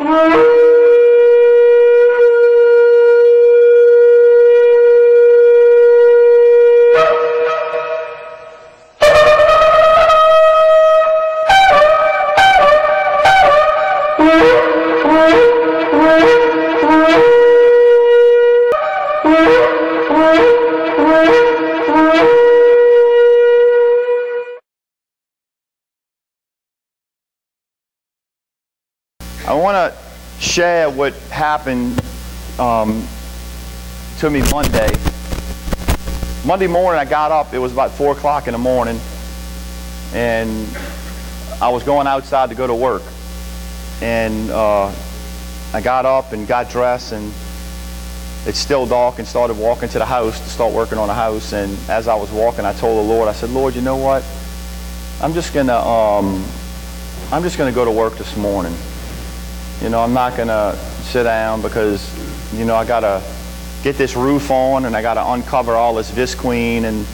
I what happened um, to me Monday. Monday morning, I got up. It was about 4 o'clock in the morning, and I was going outside to go to work. And uh, I got up and got dressed, and it's still dark, and started walking to the house to start working on the house. And as I was walking, I told the Lord, I said, Lord, you know what? I'm just gonna, um, I'm just gonna go to work this morning. You know, I'm not going to sit down because, you know, I got to get this roof on and I got to uncover all this visqueen and,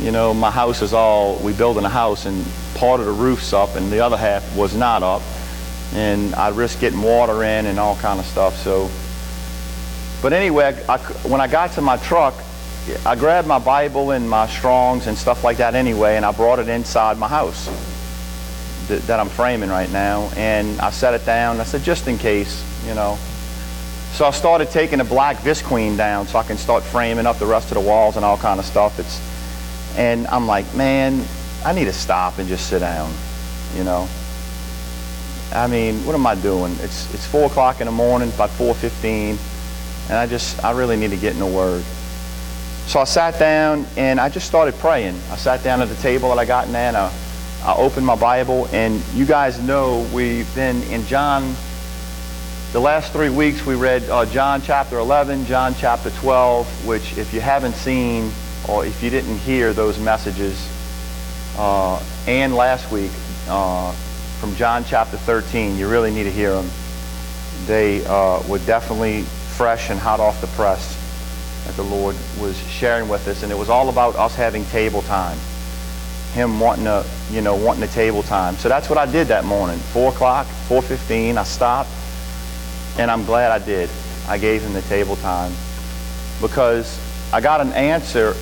you know, my house is all, we building a house and part of the roof's up and the other half was not up. And I risk getting water in and all kind of stuff. So, but anyway, I, when I got to my truck, I grabbed my Bible and my Strongs and stuff like that anyway, and I brought it inside my house that, I'm framing right now. And I set it down. I said, just in case, you know. So I started taking the black visqueen down so I can start framing up the rest of the walls and all kind of stuff. It's, and I'm like, man, I need to stop and just sit down, you know. I mean, what am I doing? It's, it's 4 o'clock in the morning, about 4.15, and I just, I really need to get in the Word. So I sat down and I just started praying. I sat down at the table that I got in there and I I opened my Bible, and you guys know we've been in John. The last three weeks we read uh, John chapter 11, John chapter 12, which if you haven't seen or if you didn't hear those messages, uh, and last week uh, from John chapter 13, you really need to hear them. They uh, were definitely fresh and hot off the press that the Lord was sharing with us, and it was all about us having table time him wanting a, you know, wanting a table time. So that's what I did that morning. 4 o'clock, 4.15, I stopped, and I'm glad I did. I gave him the table time because I got an answer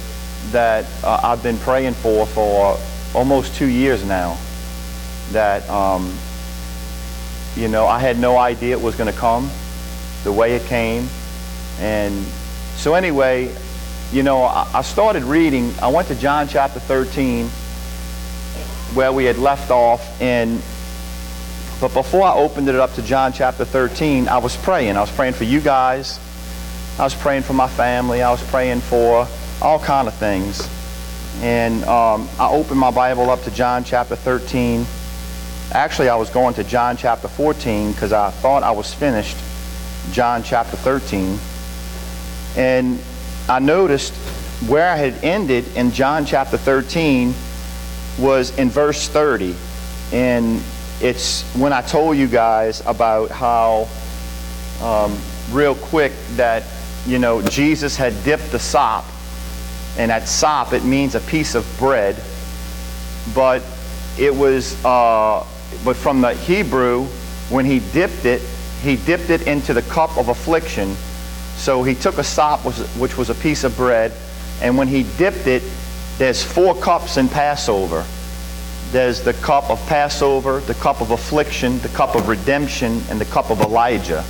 that uh, I've been praying for for almost two years now that, um, you know, I had no idea it was going to come the way it came. And so anyway, you know, I started reading. I went to John chapter 13 where we had left off in but before I opened it up to John chapter 13, I was praying. I was praying for you guys. I was praying for my family. I was praying for all kind of things. And um, I opened my Bible up to John chapter 13. Actually, I was going to John chapter 14 because I thought I was finished John chapter 13. And I noticed where I had ended in John chapter 13 was in verse 30. And it's when I told you guys about how, um, real quick, that, you know, Jesus had dipped the sop. And that sop, it means a piece of bread. But it was, uh, but from the Hebrew, when he dipped it, he dipped it into the cup of affliction. So he took a sop, which was a piece of bread, and when he dipped it, there's four cups in Passover. There's the cup of Passover, the cup of affliction, the cup of redemption, and the cup of Elijah.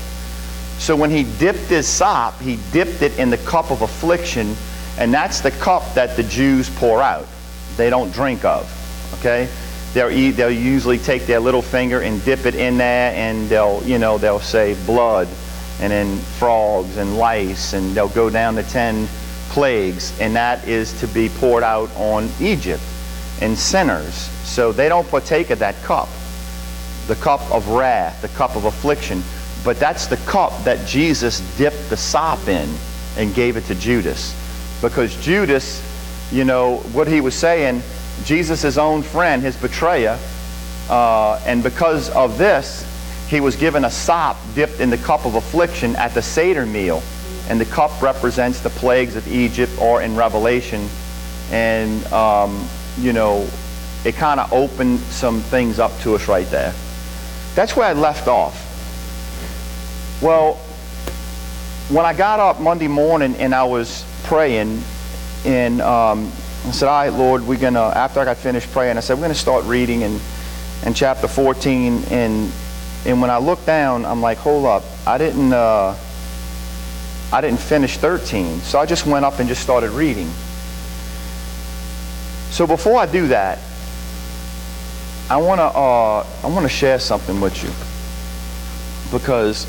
So when he dipped his sop, he dipped it in the cup of affliction, and that's the cup that the Jews pour out. They don't drink of. Okay? They'll, eat, they'll usually take their little finger and dip it in there, and they'll, you know, they'll say blood, and then frogs and lice, and they'll go down to ten plagues, and that is to be poured out on Egypt and sinners. So they don't partake of that cup, the cup of wrath, the cup of affliction. But that's the cup that Jesus dipped the sop in and gave it to Judas. Because Judas, you know, what he was saying, Jesus' own friend, his betrayer, uh, and because of this, he was given a sop dipped in the cup of affliction at the Seder meal and the cup represents the plagues of Egypt or in Revelation. And, um, you know, it kind of opened some things up to us right there. That's where I left off. Well, when I got up Monday morning and I was praying, and um, I said, "All right, Lord, we're gonna." After I got finished praying, I said, "We're gonna start reading in, in chapter 14." And and when I looked down, I'm like, "Hold up! I didn't uh, I didn't finish 13." So I just went up and just started reading. So before I do that, I wanna uh, I wanna share something with you because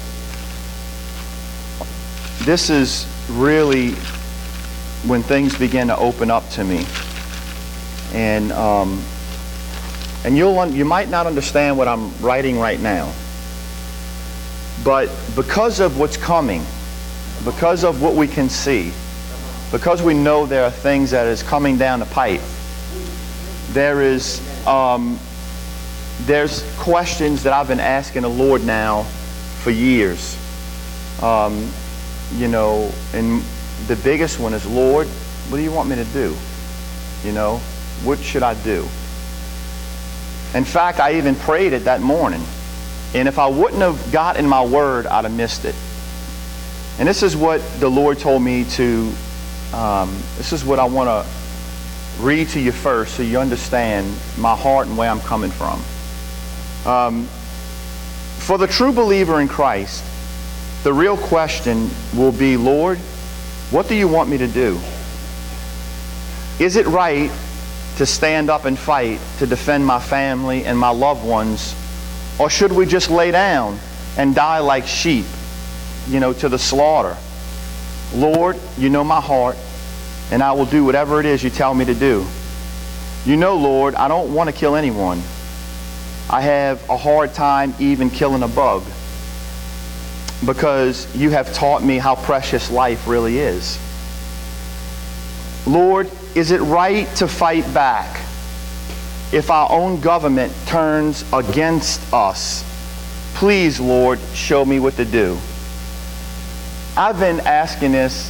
this is really when things begin to open up to me. And, um, and you'll, you might not understand what I'm writing right now. But because of what's coming, because of what we can see, because we know there are things that is coming down the pipe, there is um, there's questions that I've been asking the Lord now for years. Um, you know, and the biggest one is, Lord, what do you want me to do? You know, what should I do? In fact, I even prayed it that morning. And if I wouldn't have gotten my word, I'd have missed it. And this is what the Lord told me to, um, this is what I want to read to you first so you understand my heart and where I'm coming from. Um, for the true believer in Christ, the real question will be, Lord, what do you want me to do? Is it right to stand up and fight to defend my family and my loved ones? Or should we just lay down and die like sheep, you know, to the slaughter? Lord, you know my heart, and I will do whatever it is you tell me to do. You know, Lord, I don't want to kill anyone. I have a hard time even killing a bug because you have taught me how precious life really is. Lord, is it right to fight back if our own government turns against us? Please, Lord, show me what to do. I've been asking this.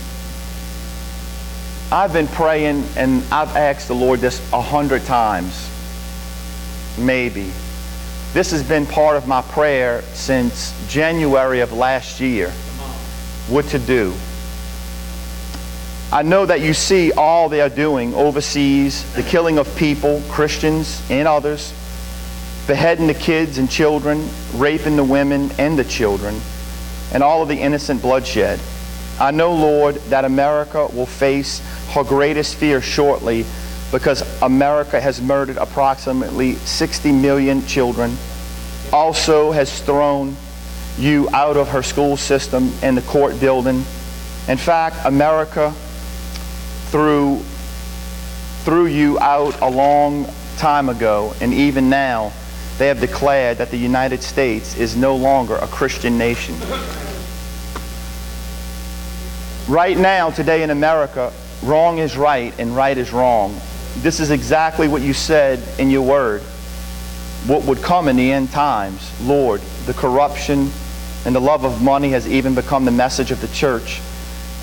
I've been praying and I've asked the Lord this a hundred times, maybe. This has been part of my prayer since January of last year. What to do. I know that you see all they are doing overseas, the killing of people, Christians and others, beheading the kids and children, raping the women and the children, and all of the innocent bloodshed. I know, Lord, that America will face her greatest fear shortly because America has murdered approximately 60 million children, also has thrown you out of her school system and the court building. In fact, America threw, threw you out a long time ago, and even now, they have declared that the United States is no longer a Christian nation. Right now, today in America, wrong is right and right is wrong. This is exactly what you said in your word. What would come in the end times, Lord, the corruption and the love of money has even become the message of the church.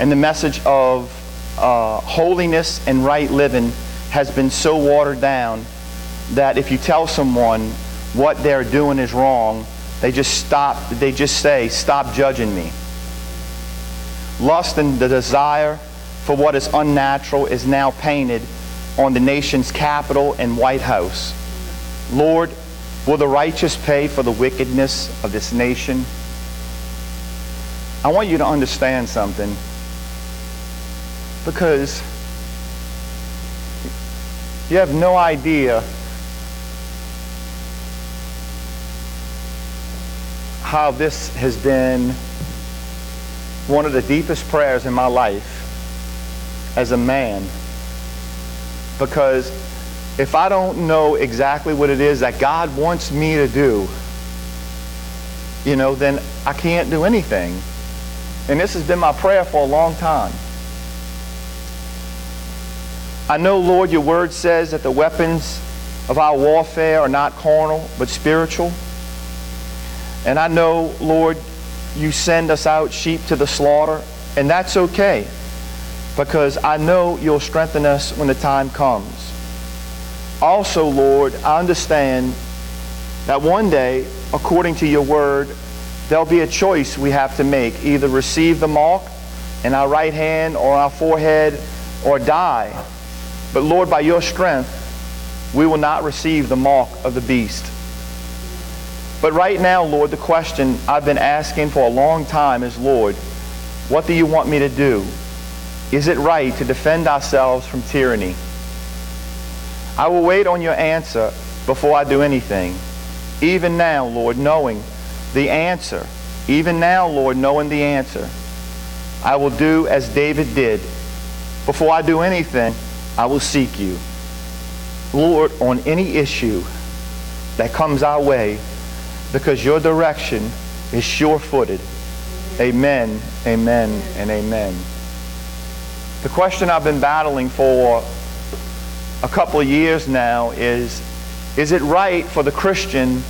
And the message of uh, holiness and right living has been so watered down that if you tell someone what they're doing is wrong, they just stop, they just say, stop judging me. Lust and the desire for what is unnatural is now painted on the nation's capital and White House. Lord, will the righteous pay for the wickedness of this nation? I want you to understand something because you have no idea how this has been one of the deepest prayers in my life as a man because if I don't know exactly what it is that God wants me to do, you know, then I can't do anything. And this has been my prayer for a long time. I know, Lord, your word says that the weapons of our warfare are not carnal, but spiritual. And I know, Lord, you send us out sheep to the slaughter, and that's okay because I know you'll strengthen us when the time comes. Also, Lord, I understand that one day, according to your word, there'll be a choice we have to make. Either receive the mark in our right hand or our forehead or die. But Lord, by your strength, we will not receive the mark of the beast. But right now, Lord, the question I've been asking for a long time is, Lord, what do you want me to do? Is it right to defend ourselves from tyranny? I will wait on your answer before I do anything. Even now, Lord, knowing the answer, even now, Lord, knowing the answer, I will do as David did. Before I do anything, I will seek you. Lord, on any issue that comes our way, because your direction is sure footed. Amen, amen, and amen. The question I've been battling for a couple of years now is is it right for the Christian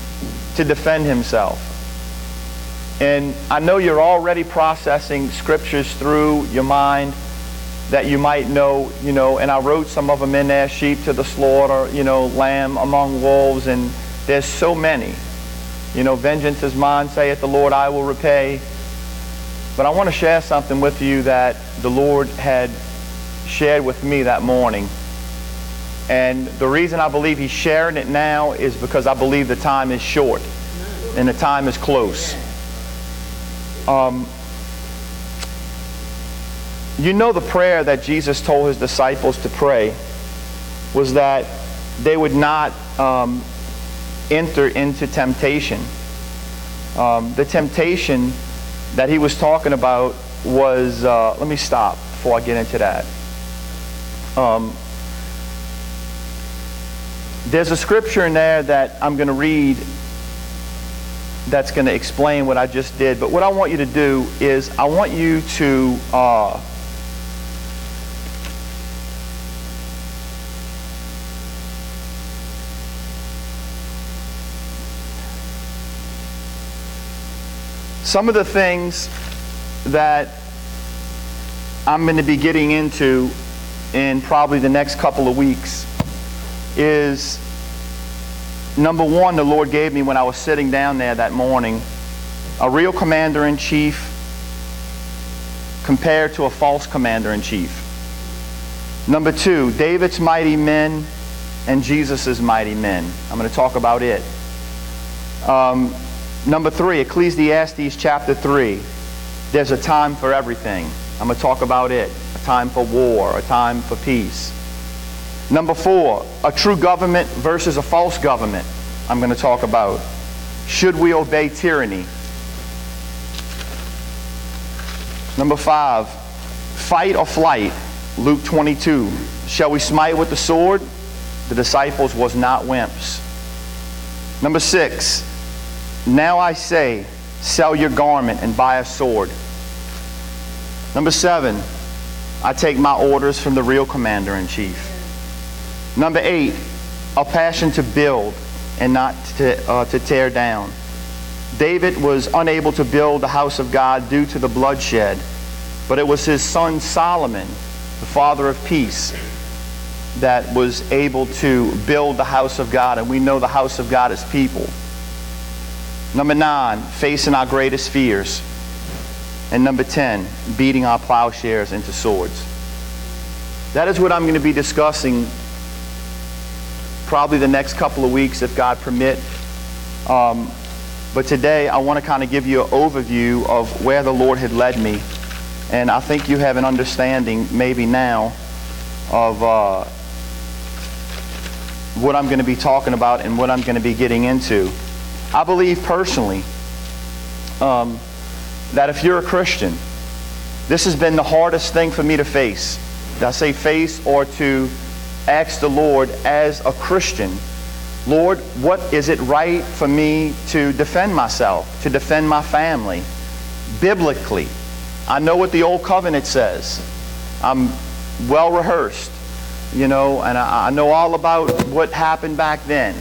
to defend himself? And I know you're already processing scriptures through your mind that you might know, you know, and I wrote some of them in there sheep to the slaughter, you know, lamb among wolves, and there's so many. You know, vengeance is mine, saith the Lord, I will repay. But I want to share something with you that the Lord had shared with me that morning. And the reason I believe He's sharing it now is because I believe the time is short and the time is close. Um, you know the prayer that Jesus told his disciples to pray was that they would not um, enter into temptation. Um, the temptation that he was talking about was, uh, let me stop before I get into that. Um, there's a scripture in there that I'm going to read that's going to explain what I just did. But what I want you to do is I want you to uh, Some of the things that I'm going to be getting into in probably the next couple of weeks is number one, the Lord gave me when I was sitting down there that morning a real commander in chief compared to a false commander in chief. Number two, David's mighty men and Jesus' mighty men. I'm going to talk about it. Um, Number three, Ecclesiastes chapter 3. There's a time for everything. I'm going to talk about it. A time for war, a time for peace. Number four, a true government versus a false government. I'm going to talk about. Should we obey tyranny? Number five, fight or flight. Luke 22. Shall we smite with the sword? The disciples was not wimps. Number six, now I say, sell your garment and buy a sword. Number seven, I take my orders from the real commander in chief. Number eight, a passion to build and not to, uh, to tear down. David was unable to build the house of God due to the bloodshed, but it was his son Solomon, the father of peace, that was able to build the house of God. And we know the house of God is people. Number nine, facing our greatest fears. And number 10, beating our plowshares into swords. That is what I'm going to be discussing probably the next couple of weeks if God permit. Um, but today I want to kind of give you an overview of where the Lord had led me. And I think you have an understanding maybe now of uh, what I'm going to be talking about and what I'm going to be getting into. I believe personally um, that if you're a Christian, this has been the hardest thing for me to face. I say face or to ask the Lord as a Christian, Lord, what is it right for me to defend myself, to defend my family, biblically? I know what the Old Covenant says. I'm well rehearsed, you know, and I, I know all about what happened back then.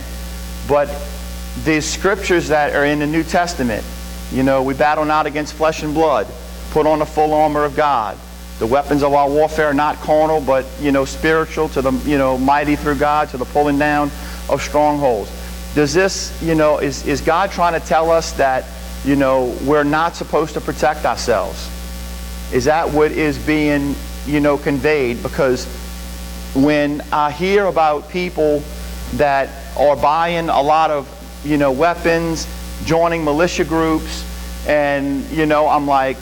But the scriptures that are in the New Testament. You know, we battle not against flesh and blood. Put on the full armor of God. The weapons of our warfare are not carnal, but, you know, spiritual to the, you know, mighty through God to the pulling down of strongholds. Does this, you know, is, is God trying to tell us that you know, we're not supposed to protect ourselves? Is that what is being, you know, conveyed? Because when I hear about people that are buying a lot of, you know, weapons, joining militia groups, and, you know, I'm like,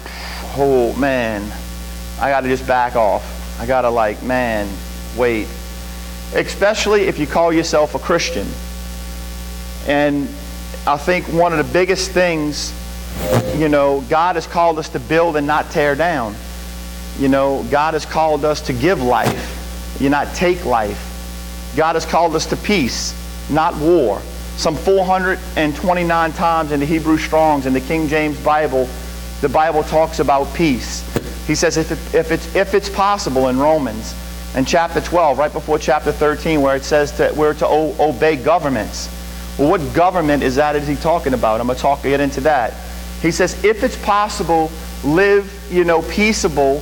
oh, man, I got to just back off. I got to, like, man, wait. Especially if you call yourself a Christian. And I think one of the biggest things, you know, God has called us to build and not tear down. You know, God has called us to give life, you not take life. God has called us to peace, not war. Some 429 times in the Hebrew Strongs, in the King James Bible, the Bible talks about peace. He says if, it, if, it's, if it's possible in Romans, in chapter 12, right before chapter 13, where it says that we're to obey governments. Well, what government is that is he talking about? I'm going to talk get into that. He says, if it's possible, live, you know, peaceable,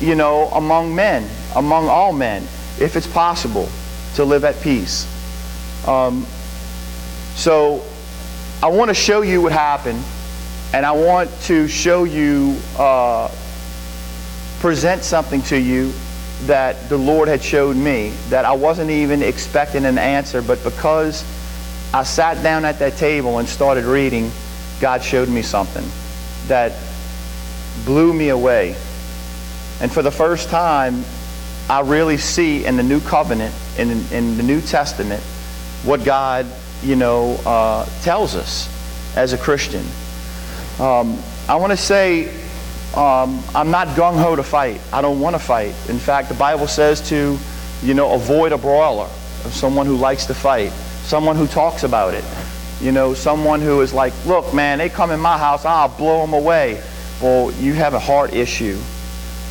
you know, among men, among all men, if it's possible to live at peace. Um, so I want to show you what happened, and I want to show you, uh, present something to you that the Lord had showed me that I wasn't even expecting an answer, but because I sat down at that table and started reading, God showed me something that blew me away. And for the first time, I really see in the New Covenant, in, in the New Testament, what God, you know, uh, tells us as a Christian. Um, I want to say um, I'm not gung ho to fight. I don't want to fight. In fact, the Bible says to, you know, avoid a brawler, someone who likes to fight, someone who talks about it. You know, someone who is like, look, man, they come in my house, I'll blow them away. Well, you have a heart issue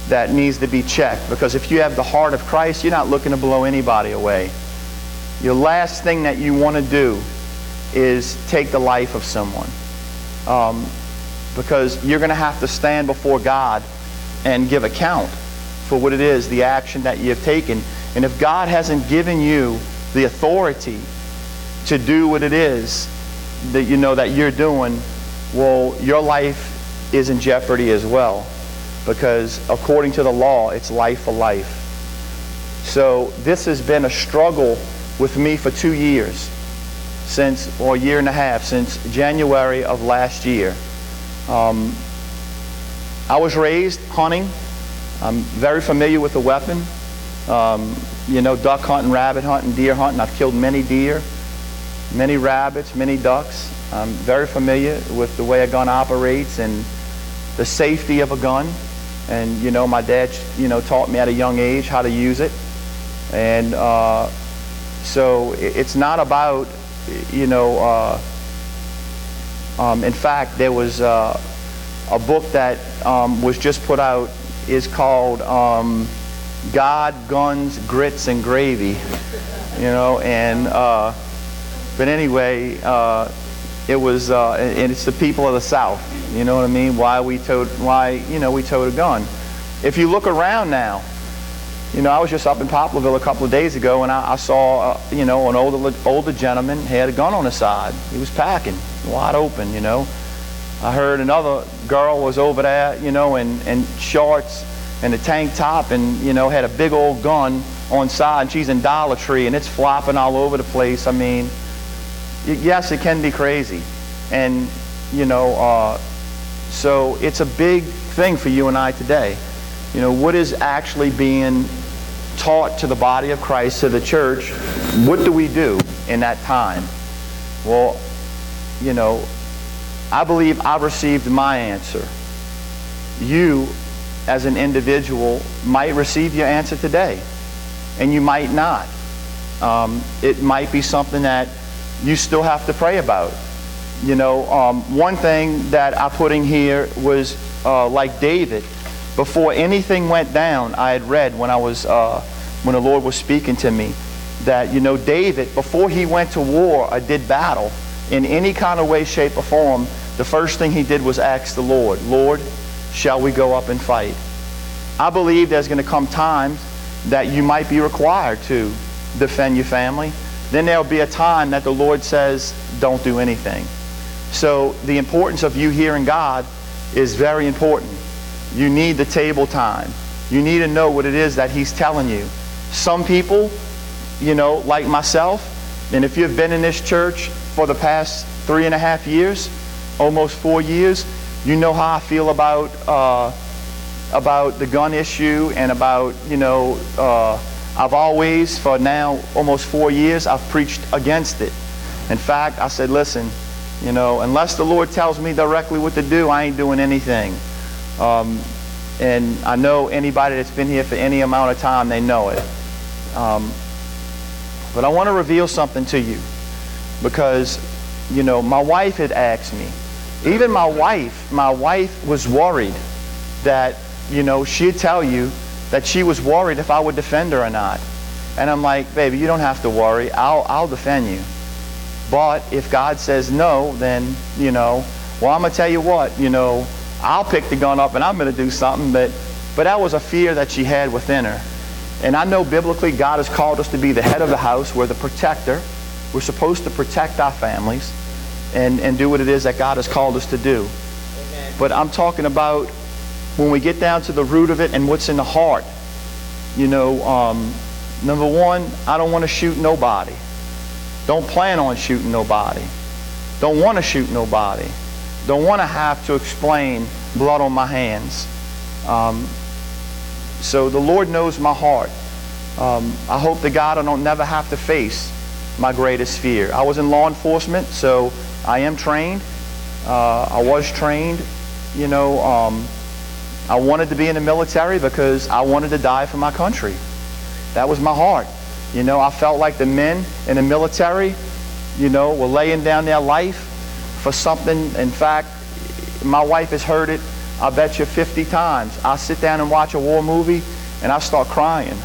that needs to be checked because if you have the heart of Christ, you're not looking to blow anybody away. Your last thing that you want to do is take the life of someone. Um, because you're going to have to stand before God and give account for what it is, the action that you have taken. And if God hasn't given you the authority to do what it is that you know that you're doing, well, your life is in jeopardy as well. Because according to the law, it's life for life. So this has been a struggle with me for two years, since, or a year and a half, since January of last year. Um, I was raised hunting. I'm very familiar with the weapon. Um, you know, duck hunting, rabbit hunting, deer hunting. I've killed many deer, many rabbits, many ducks. I'm very familiar with the way a gun operates and the safety of a gun. And, you know, my dad, you know, taught me at a young age how to use it. And uh, so it's not about, you know, uh, um, in fact, there was uh, a book that um, was just put out is called um, God, Guns, Grits, and Gravy. You know, and uh, but anyway, uh, it was uh, and it's the people of the South. You know what I mean? Why we towed why you know we towed a gun. If you look around now, you know, I was just up in Poplarville a couple of days ago, and I, I saw, uh, you know, an older older gentleman had a gun on his side. He was packing, wide open, you know. I heard another girl was over there, you know, in, in shorts and a tank top, and you know, had a big old gun on side. And she's in Dollar Tree, and it's flopping all over the place. I mean, yes, it can be crazy, and you know, uh, so it's a big thing for you and I today. You know, what is actually being taught to the body of Christ, to the church? What do we do in that time? Well, you know, I believe I received my answer. You, as an individual, might receive your answer today, and you might not. Um, it might be something that you still have to pray about. You know, um, one thing that I put in here was uh, like David before anything went down, I had read when I was uh, when the Lord was speaking to me that you know David before he went to war or did battle in any kind of way, shape, or form, the first thing he did was ask the Lord, Lord, shall we go up and fight? I believe there's going to come times that you might be required to defend your family. Then there'll be a time that the Lord says, don't do anything. So the importance of you hearing God is very important. You need the table time. You need to know what it is that he's telling you. Some people, you know, like myself, and if you've been in this church for the past three and a half years, almost four years, you know how I feel about uh, about the gun issue and about you know uh, I've always for now almost four years I've preached against it. In fact, I said, listen, you know, unless the Lord tells me directly what to do, I ain't doing anything. Um, and I know anybody that's been here for any amount of time, they know it. Um, but I want to reveal something to you because, you know, my wife had asked me. Even my wife, my wife was worried that, you know, she'd tell you that she was worried if I would defend her or not. And I'm like, baby, you don't have to worry. I'll, I'll defend you. But if God says no, then, you know, well, I'm going to tell you what, you know, I'll pick the gun up and I'm going to do something. But, but that was a fear that she had within her. And I know biblically God has called us to be the head of the house. We're the protector. We're supposed to protect our families and, and do what it is that God has called us to do. Amen. But I'm talking about when we get down to the root of it and what's in the heart. You know, um, number one, I don't want to shoot nobody. Don't plan on shooting nobody. Don't want to shoot nobody. Don't want to have to explain blood on my hands. Um, so the Lord knows my heart. Um, I hope to God I don't never have to face my greatest fear. I was in law enforcement, so I am trained. Uh, I was trained. You know, um, I wanted to be in the military because I wanted to die for my country. That was my heart. You know, I felt like the men in the military, you know, were laying down their life for something. In fact, my wife has heard it I bet you 50 times. I sit down and watch a war movie and I start crying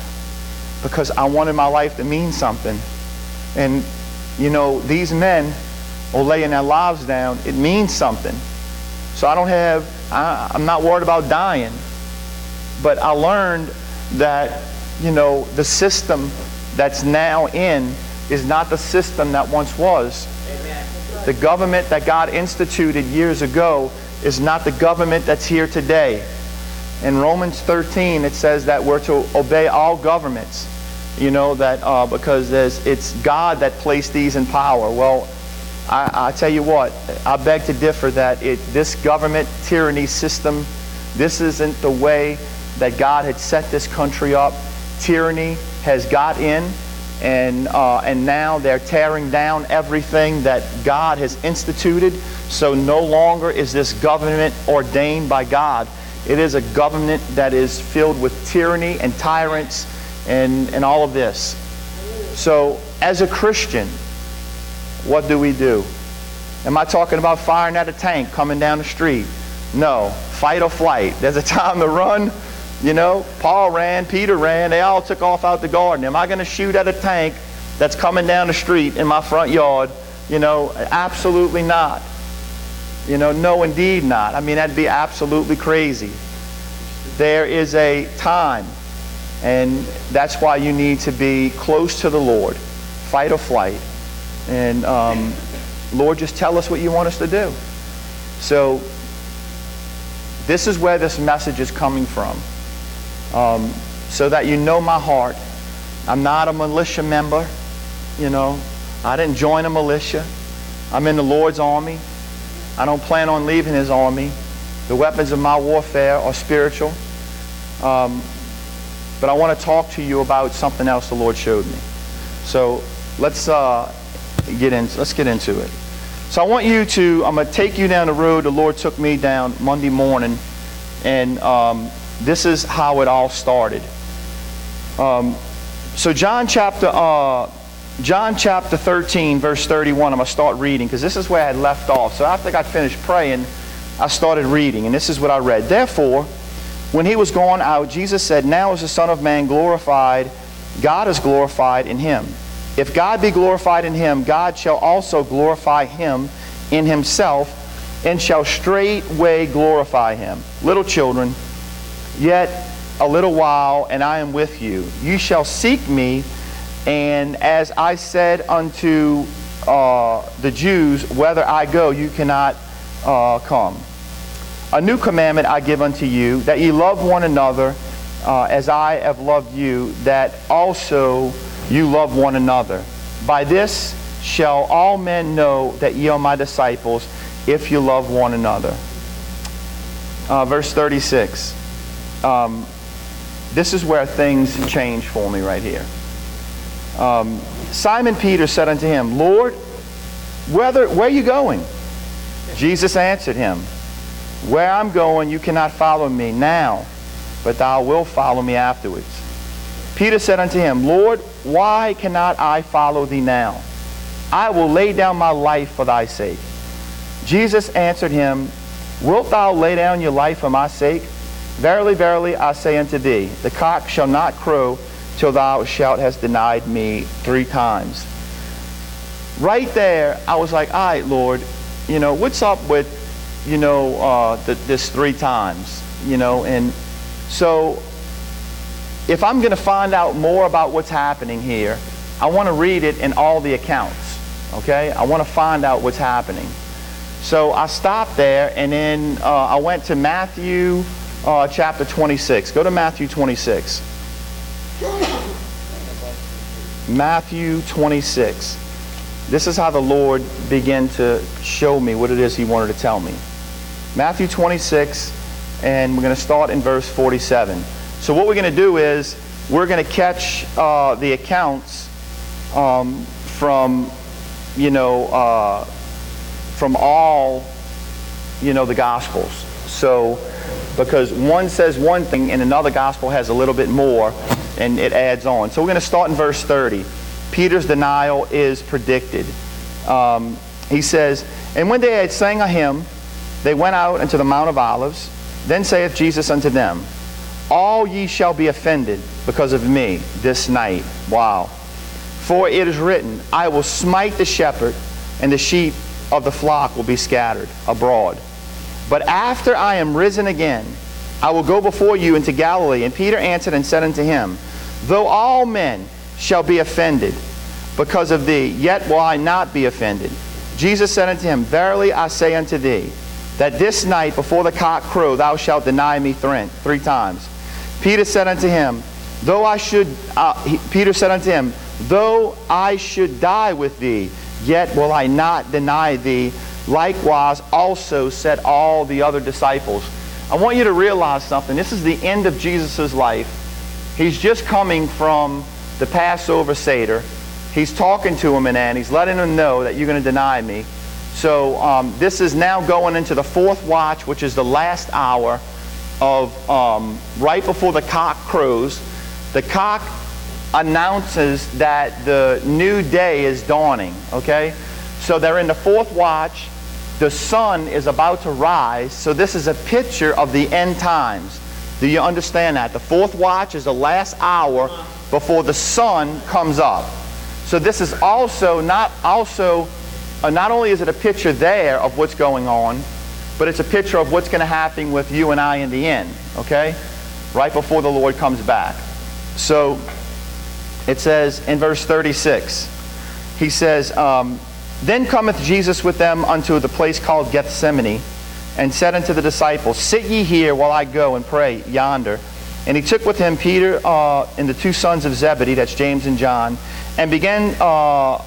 because I wanted my life to mean something. And, you know, these men are laying their lives down. It means something. So I don't have, I, I'm not worried about dying. But I learned that, you know, the system that's now in is not the system that once was. The government that God instituted years ago is not the government that's here today. In Romans 13, it says that we're to obey all governments. You know, that uh, because it's God that placed these in power. Well, I, I tell you what, I beg to differ that it, this government tyranny system, this isn't the way that God had set this country up. Tyranny has got in, and, uh, and now they're tearing down everything that God has instituted. So no longer is this government ordained by God. It is a government that is filled with tyranny and tyrants and, and all of this. So as a Christian, what do we do? Am I talking about firing at a tank coming down the street? No. Fight or flight. There's a time to run. You know, Paul ran, Peter ran, they all took off out the garden. Am I going to shoot at a tank that's coming down the street in my front yard? You know, absolutely not. You know, no, indeed not. I mean, that'd be absolutely crazy. There is a time, and that's why you need to be close to the Lord, fight or flight. And um, Lord, just tell us what you want us to do. So, this is where this message is coming from. Um, so that you know my heart. I'm not a militia member. You know, I didn't join a militia. I'm in the Lord's army. I don't plan on leaving his army. The weapons of my warfare are spiritual. Um, but I want to talk to you about something else the Lord showed me. So let's uh, get in. Let's get into it. So I want you to. I'm going to take you down the road the Lord took me down Monday morning, and um, this is how it all started. Um, so John chapter uh, John chapter 13, verse 31, I'm to start reading because this is where I had left off. So after I finished praying, I started reading, and this is what I read. Therefore, when he was gone out, Jesus said, Now is the Son of Man glorified, God is glorified in him. If God be glorified in him, God shall also glorify him in himself, and shall straightway glorify him. Little children, yet a little while, and I am with you. You shall seek me and as I said unto uh, the Jews, Whither I go, you cannot uh, come. A new commandment I give unto you, that ye love one another uh, as I have loved you, that also you love one another. By this shall all men know that ye are my disciples, if you love one another. Uh, verse 36. Um, this is where things change for me right here. Um, Simon Peter said unto him, Lord, whether, where are you going? Jesus answered him, Where I'm going, you cannot follow me now, but thou wilt follow me afterwards. Peter said unto him, Lord, why cannot I follow thee now? I will lay down my life for thy sake. Jesus answered him, Wilt thou lay down your life for my sake? Verily, verily, I say unto thee, the cock shall not crow till thou shalt hast denied me three times. Right there, I was like, all right, Lord, you know, what's up with, you know, uh, the, this three times, you know, and so if I'm going to find out more about what's happening here, I want to read it in all the accounts, okay? I want to find out what's happening. So I stopped there, and then uh, I went to Matthew uh, chapter 26. Go to Matthew 26. Matthew 26. This is how the Lord began to show me what it is He wanted to tell me. Matthew 26, and we're going to start in verse 47. So, what we're going to do is we're going to catch uh, the accounts um, from, you know, uh, from all, you know, the Gospels. So, because one says one thing and another gospel has a little bit more and it adds on. So we're going to start in verse 30. Peter's denial is predicted. Um, he says, And when they had sang a hymn, they went out into the Mount of Olives. Then saith Jesus unto them, All ye shall be offended because of me this night. Wow. For it is written, I will smite the shepherd, and the sheep of the flock will be scattered abroad. But after I am risen again, I will go before you into Galilee. And Peter answered and said unto him, Though all men shall be offended because of thee, yet will I not be offended. Jesus said unto him, Verily I say unto thee, that this night before the cock crow thou shalt deny me three times. Peter said unto him, Though I should, uh, he, Peter said unto him, Though I should die with thee, yet will I not deny thee. Likewise also said all the other disciples. I want you to realize something. This is the end of Jesus' life. He's just coming from the Passover Seder. He's talking to him and he's letting him know that you're going to deny me. So um, this is now going into the fourth watch, which is the last hour of um, right before the cock crows. The cock announces that the new day is dawning. Okay, so they're in the fourth watch. The sun is about to rise. So this is a picture of the end times. Do you understand that? The fourth watch is the last hour before the sun comes up. So this is also not also uh, not only is it a picture there of what's going on, but it's a picture of what's going to happen with you and I in the end. Okay, right before the Lord comes back. So it says in verse 36, he says, um, "Then cometh Jesus with them unto the place called Gethsemane." and said unto the disciples, Sit ye here while I go and pray yonder. And he took with him Peter uh, and the two sons of Zebedee, that's James and John, and began uh,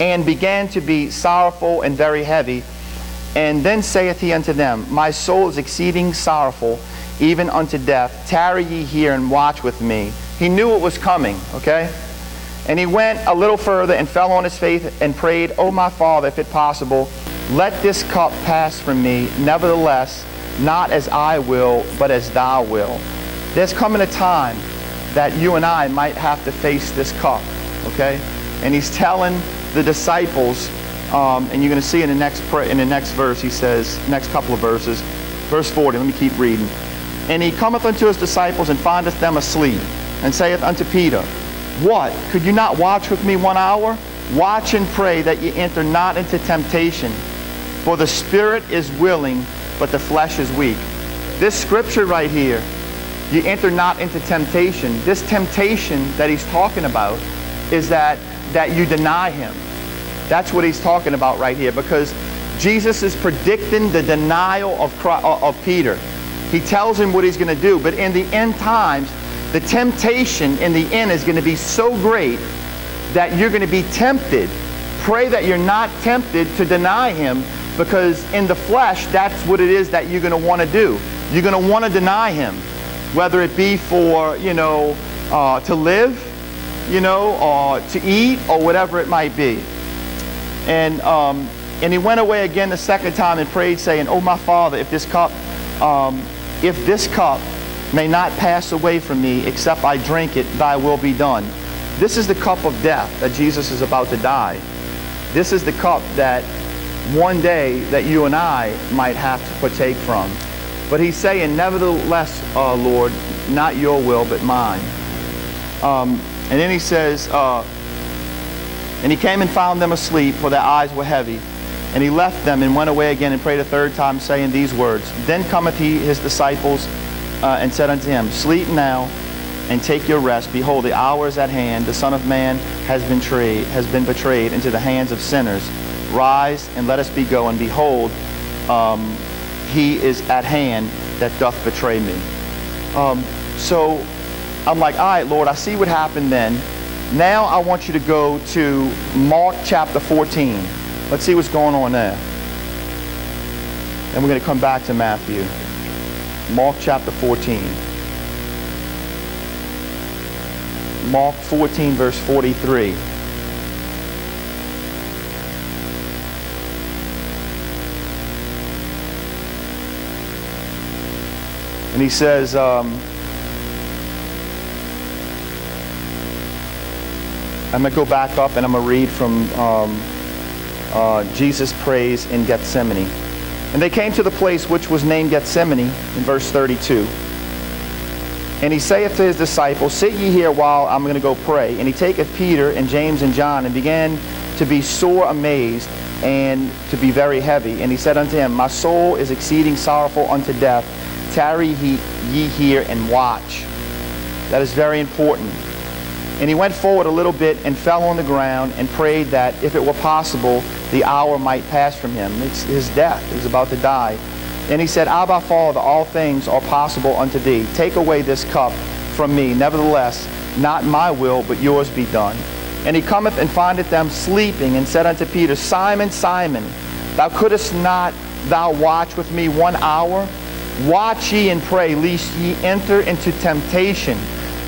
and began to be sorrowful and very heavy. And then saith he unto them, My soul is exceeding sorrowful, even unto death. Tarry ye here and watch with me. He knew it was coming, okay? And he went a little further and fell on his face and prayed, O my Father, if it possible, let this cup pass from me, nevertheless, not as I will, but as thou will. There's coming a time that you and I might have to face this cup, okay? And he's telling the disciples, um, and you're going to see in the next in the next verse, he says, next couple of verses, verse 40. Let me keep reading. And he cometh unto his disciples and findeth them asleep, and saith unto Peter, What? Could you not watch with me one hour? Watch and pray that ye enter not into temptation. For the spirit is willing, but the flesh is weak. This scripture right here, you enter not into temptation. This temptation that he's talking about is that, that you deny him. That's what he's talking about right here because Jesus is predicting the denial of, uh, of Peter. He tells him what he's going to do. But in the end times, the temptation in the end is going to be so great that you're going to be tempted. Pray that you're not tempted to deny him because in the flesh, that's what it is that you're going to want to do. You're going to want to deny him, whether it be for, you know, uh, to live, you know, or to eat, or whatever it might be. And, um, and he went away again the second time and prayed, saying, Oh, my Father, if this cup, um, if this cup may not pass away from me, except I drink it, thy will be done. This is the cup of death that Jesus is about to die. This is the cup that one day that you and I might have to partake from. But he's saying, nevertheless, uh, Lord, not your will, but mine. Um, and then he says, uh, and he came and found them asleep, for their eyes were heavy. And he left them and went away again and prayed a third time, saying these words. Then cometh he, his disciples, uh, and said unto him, Sleep now and take your rest. Behold, the hour is at hand. The Son of Man has been, betrayed, has been betrayed into the hands of sinners. Rise and let us be going. Behold, um, he is at hand that doth betray me. Um, so I'm like, all right, Lord, I see what happened then. Now I want you to go to Mark chapter 14. Let's see what's going on there. And we're going to come back to Matthew. Mark chapter 14. Mark 14, verse 43. And he says, um, I'm going to go back up and I'm going to read from um, uh, Jesus prays in Gethsemane. And they came to the place which was named Gethsemane in verse 32. And he saith to his disciples, Sit ye here while I'm going to go pray. And he taketh Peter and James and John and began to be sore amazed and to be very heavy. And he said unto him, My soul is exceeding sorrowful unto death Tarry ye here and watch. That is very important. And he went forward a little bit and fell on the ground and prayed that if it were possible, the hour might pass from him. It's his death. He was about to die. And he said, Abba, Father, all things are possible unto thee. Take away this cup from me. Nevertheless, not my will, but yours be done. And he cometh and findeth them sleeping, and said unto Peter, Simon, Simon, thou couldst not thou watch with me one hour? Watch ye and pray, lest ye enter into temptation.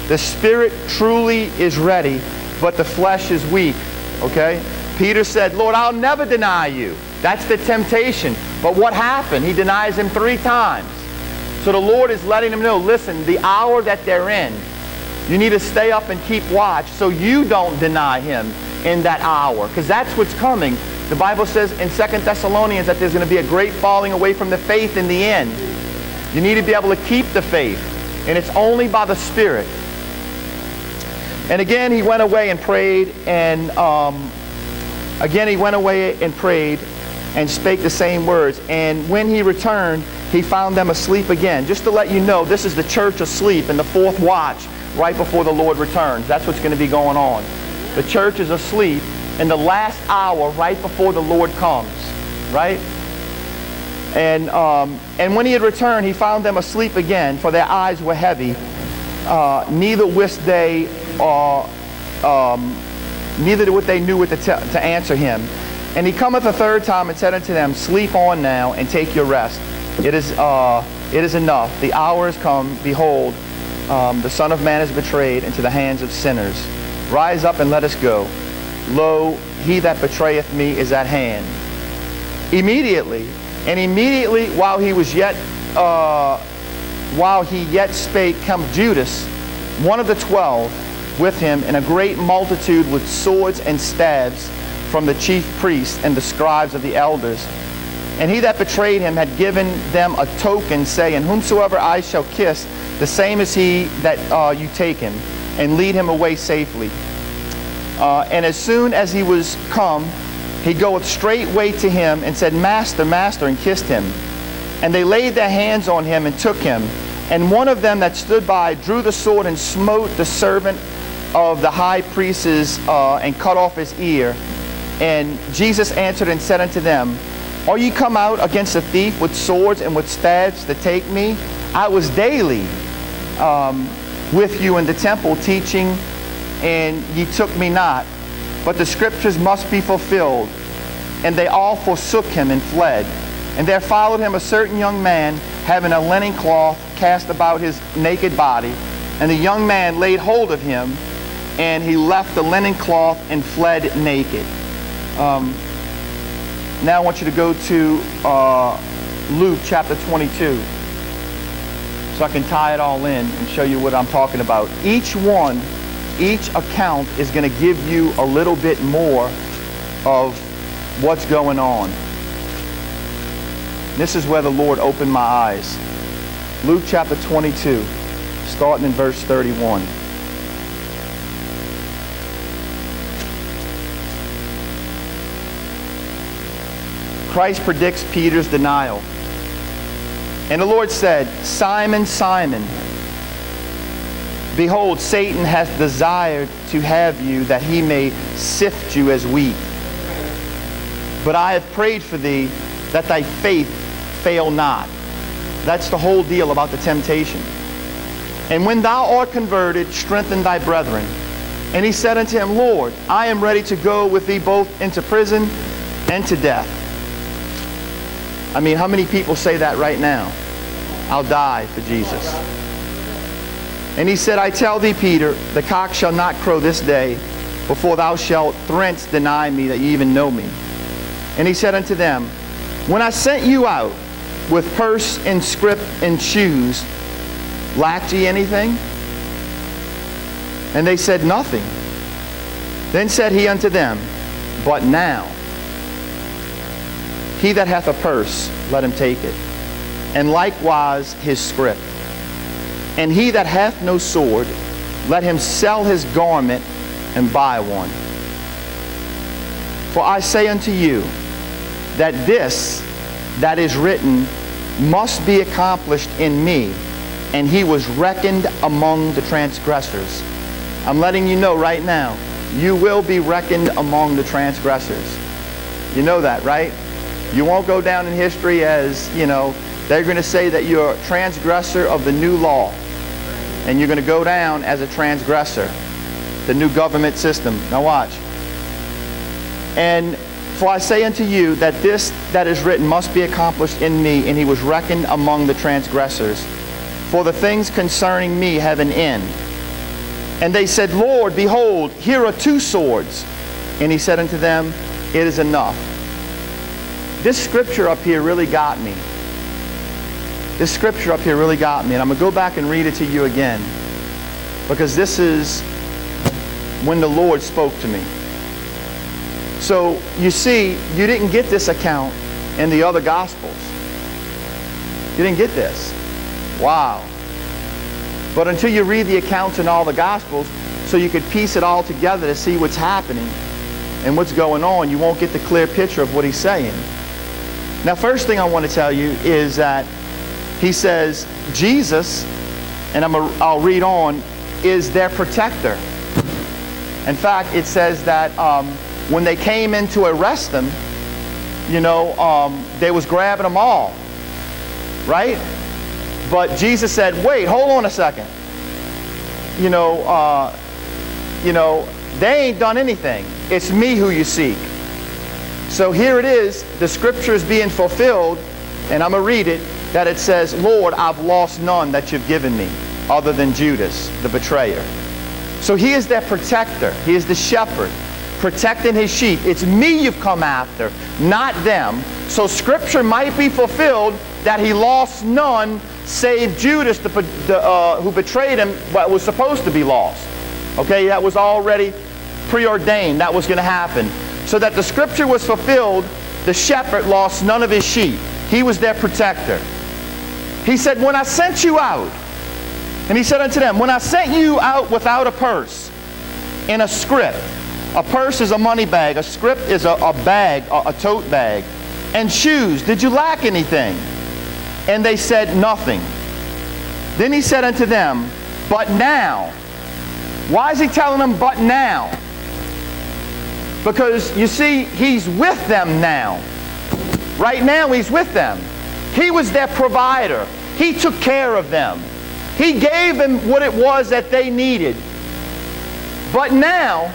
The spirit truly is ready, but the flesh is weak. Okay? Peter said, Lord, I'll never deny you. That's the temptation. But what happened? He denies him three times. So the Lord is letting him know, listen, the hour that they're in, you need to stay up and keep watch so you don't deny him in that hour. Because that's what's coming. The Bible says in Second Thessalonians that there's going to be a great falling away from the faith in the end. You need to be able to keep the faith, and it's only by the Spirit. And again, he went away and prayed, and um, again, he went away and prayed and spake the same words. And when he returned, he found them asleep again. Just to let you know, this is the church asleep in the fourth watch right before the Lord returns. That's what's going to be going on. The church is asleep in the last hour right before the Lord comes, right? And, um, and when he had returned, he found them asleep again, for their eyes were heavy. Uh, neither wist they, uh, um, neither what they knew what to, to answer him. And he cometh a third time and said unto them, Sleep on now and take your rest. It is, uh, it is enough. The hour is come. Behold, um, the Son of Man is betrayed into the hands of sinners. Rise up and let us go. Lo, he that betrayeth me is at hand. Immediately, and immediately while he was yet, uh, while he yet spake, come Judas, one of the twelve, with him, and a great multitude with swords and staves from the chief priests and the scribes of the elders. And he that betrayed him had given them a token, saying, Whomsoever I shall kiss, the same is he that uh, you take him, and lead him away safely. Uh, and as soon as he was come, he goeth straightway to him and said, Master, Master, and kissed him. And they laid their hands on him and took him. And one of them that stood by drew the sword and smote the servant of the high priest's uh, and cut off his ear. And Jesus answered and said unto them, Are ye come out against a thief with swords and with staves to take me? I was daily um, with you in the temple teaching, and ye took me not. But the scriptures must be fulfilled. And they all forsook him and fled. And there followed him a certain young man, having a linen cloth cast about his naked body. And the young man laid hold of him, and he left the linen cloth and fled naked. Um, now I want you to go to uh, Luke chapter 22 so I can tie it all in and show you what I'm talking about. Each one, each account is going to give you a little bit more of what's going on. This is where the Lord opened my eyes. Luke chapter 22, starting in verse 31. Christ predicts Peter's denial. And the Lord said, Simon, Simon, behold, Satan hath desired to have you that he may sift you as wheat. But I have prayed for thee that thy faith fail not. That's the whole deal about the temptation. And when thou art converted, strengthen thy brethren. And he said unto him, Lord, I am ready to go with thee both into prison and to death. I mean, how many people say that right now? I'll die for Jesus. And he said, I tell thee, Peter, the cock shall not crow this day before thou shalt thrice deny me that ye even know me. And he said unto them, When I sent you out with purse and scrip and shoes, lacked ye anything? And they said, Nothing. Then said he unto them, But now, he that hath a purse, let him take it, and likewise his scrip. And he that hath no sword, let him sell his garment and buy one. For I say unto you, that this that is written must be accomplished in me. And he was reckoned among the transgressors. I'm letting you know right now, you will be reckoned among the transgressors. You know that, right? You won't go down in history as, you know, they're going to say that you're a transgressor of the new law. And you're going to go down as a transgressor, the new government system. Now watch. And for I say unto you that this that is written must be accomplished in me, and he was reckoned among the transgressors. For the things concerning me have an end. And they said, Lord, behold, here are two swords. And he said unto them, It is enough. This scripture up here really got me. This scripture up here really got me. And I'm going to go back and read it to you again. Because this is when the Lord spoke to me. So you see, you didn't get this account in the other Gospels. You didn't get this. Wow. But until you read the accounts in all the Gospels, so you could piece it all together to see what's happening and what's going on, you won't get the clear picture of what he's saying. Now, first thing I want to tell you is that he says Jesus, and I'm a, I'll read on, is their protector. In fact, it says that um, when they came in to arrest them, you know, um, they was grabbing them all, right? But Jesus said, wait, hold on a second. You know, uh, you know, they ain't done anything. It's me who you seek. So here it is, the scripture is being fulfilled, and I'm going to read it, that it says, Lord, I've lost none that you've given me, other than Judas, the betrayer. So he is their protector. He is the shepherd, protecting his sheep. It's me you've come after, not them. So scripture might be fulfilled that he lost none save Judas, the, the, uh, who betrayed him, but was supposed to be lost. Okay, that was already preordained. That was going to happen. So that the scripture was fulfilled, the shepherd lost none of his sheep. He was their protector. He said, When I sent you out, and he said unto them, When I sent you out without a purse, in a scrip, a purse is a money bag, a scrip is a, a bag, a, a tote bag, and shoes, did you lack anything? And they said, Nothing. Then he said unto them, But now. Why is he telling them, But now? Because you see, he's with them now. Right now, he's with them. He was their provider. He took care of them. He gave them what it was that they needed. But now,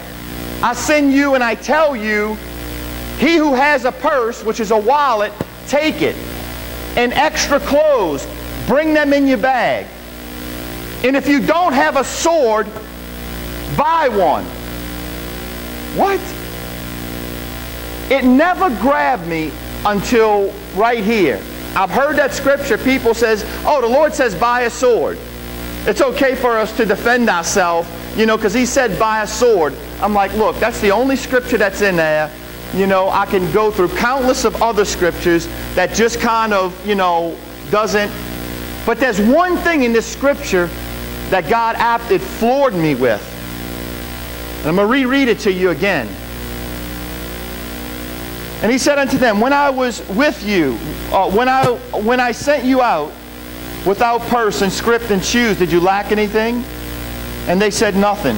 I send you and I tell you, he who has a purse, which is a wallet, take it. And extra clothes, bring them in your bag. And if you don't have a sword, buy one. What? It never grabbed me until right here. I've heard that scripture. People says, "Oh, the Lord says buy a sword." It's okay for us to defend ourselves, you know, because He said buy a sword. I'm like, look, that's the only scripture that's in there. You know, I can go through countless of other scriptures that just kind of, you know, doesn't. But there's one thing in this scripture that God apt it floored me with. And I'm going to reread it to you again. And he said unto them, When I was with you, uh, when, I, when I sent you out without purse and scrip and shoes, did you lack anything? And they said, Nothing.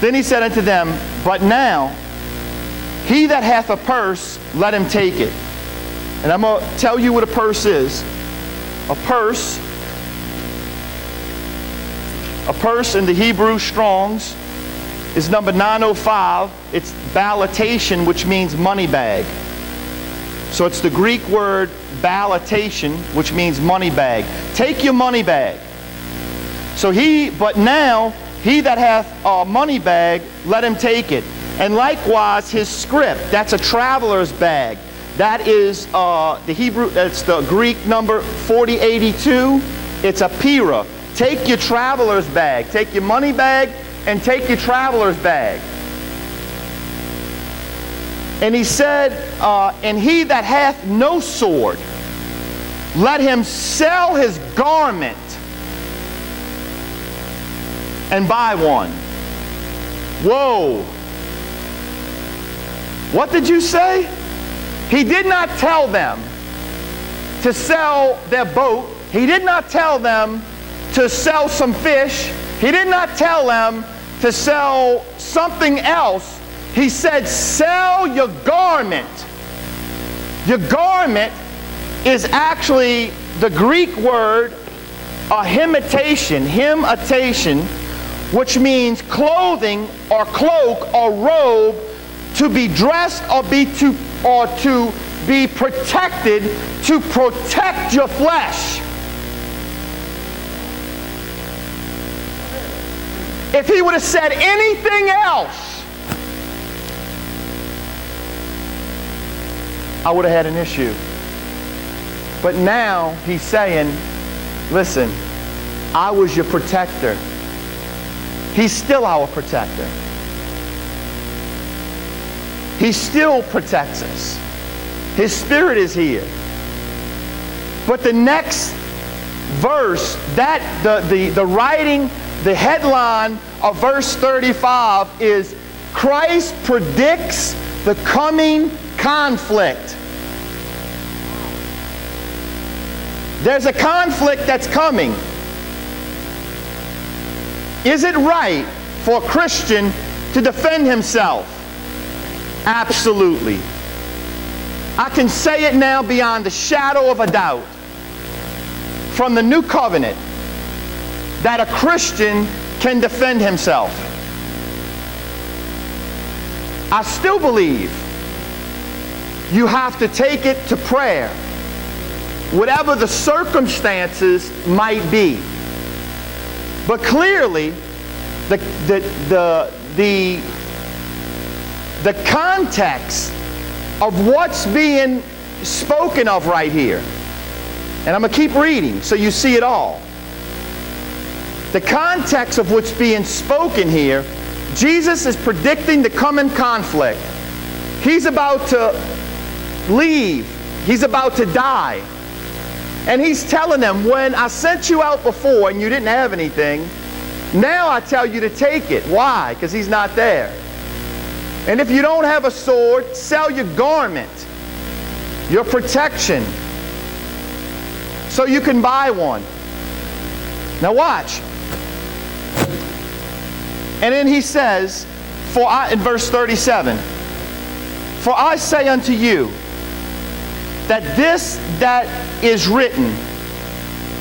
Then he said unto them, But now, he that hath a purse, let him take it. And I'm going to tell you what a purse is. A purse, a purse in the Hebrew Strongs is number 905. It's balatation, which means money bag. So it's the Greek word balatation, which means money bag. Take your money bag. So he, but now, he that hath a money bag, let him take it. And likewise his scrip, that's a traveler's bag. That is uh, the Hebrew, that's the Greek number 4082. It's a pira. Take your traveler's bag. Take your money bag and take your traveler's bag. And he said, uh, And he that hath no sword, let him sell his garment and buy one. Whoa. What did you say? He did not tell them to sell their boat. He did not tell them to sell some fish. He did not tell them to sell something else, he said, sell your garment. Your garment is actually the Greek word a himitation, himitation, which means clothing or cloak or robe to be dressed or be to or to be protected to protect your flesh. If he would have said anything else, I would have had an issue. But now he's saying, listen, I was your protector. He's still our protector. He still protects us. His spirit is here. But the next verse, that the, the, the writing the headline of verse 35 is Christ predicts the coming conflict. There's a conflict that's coming. Is it right for a Christian to defend himself? Absolutely. I can say it now beyond the shadow of a doubt. From the new covenant, that a Christian can defend himself. I still believe you have to take it to prayer, whatever the circumstances might be. But clearly, the, the, the, the, the context of what's being spoken of right here, and I'm going to keep reading so you see it all. The context of what's being spoken here, Jesus is predicting the coming conflict. He's about to leave. He's about to die. And he's telling them, when I sent you out before and you didn't have anything, now I tell you to take it. Why? Because he's not there. And if you don't have a sword, sell your garment, your protection, so you can buy one. Now watch. And then he says, For I, in verse 37, For I say unto you, that this that is written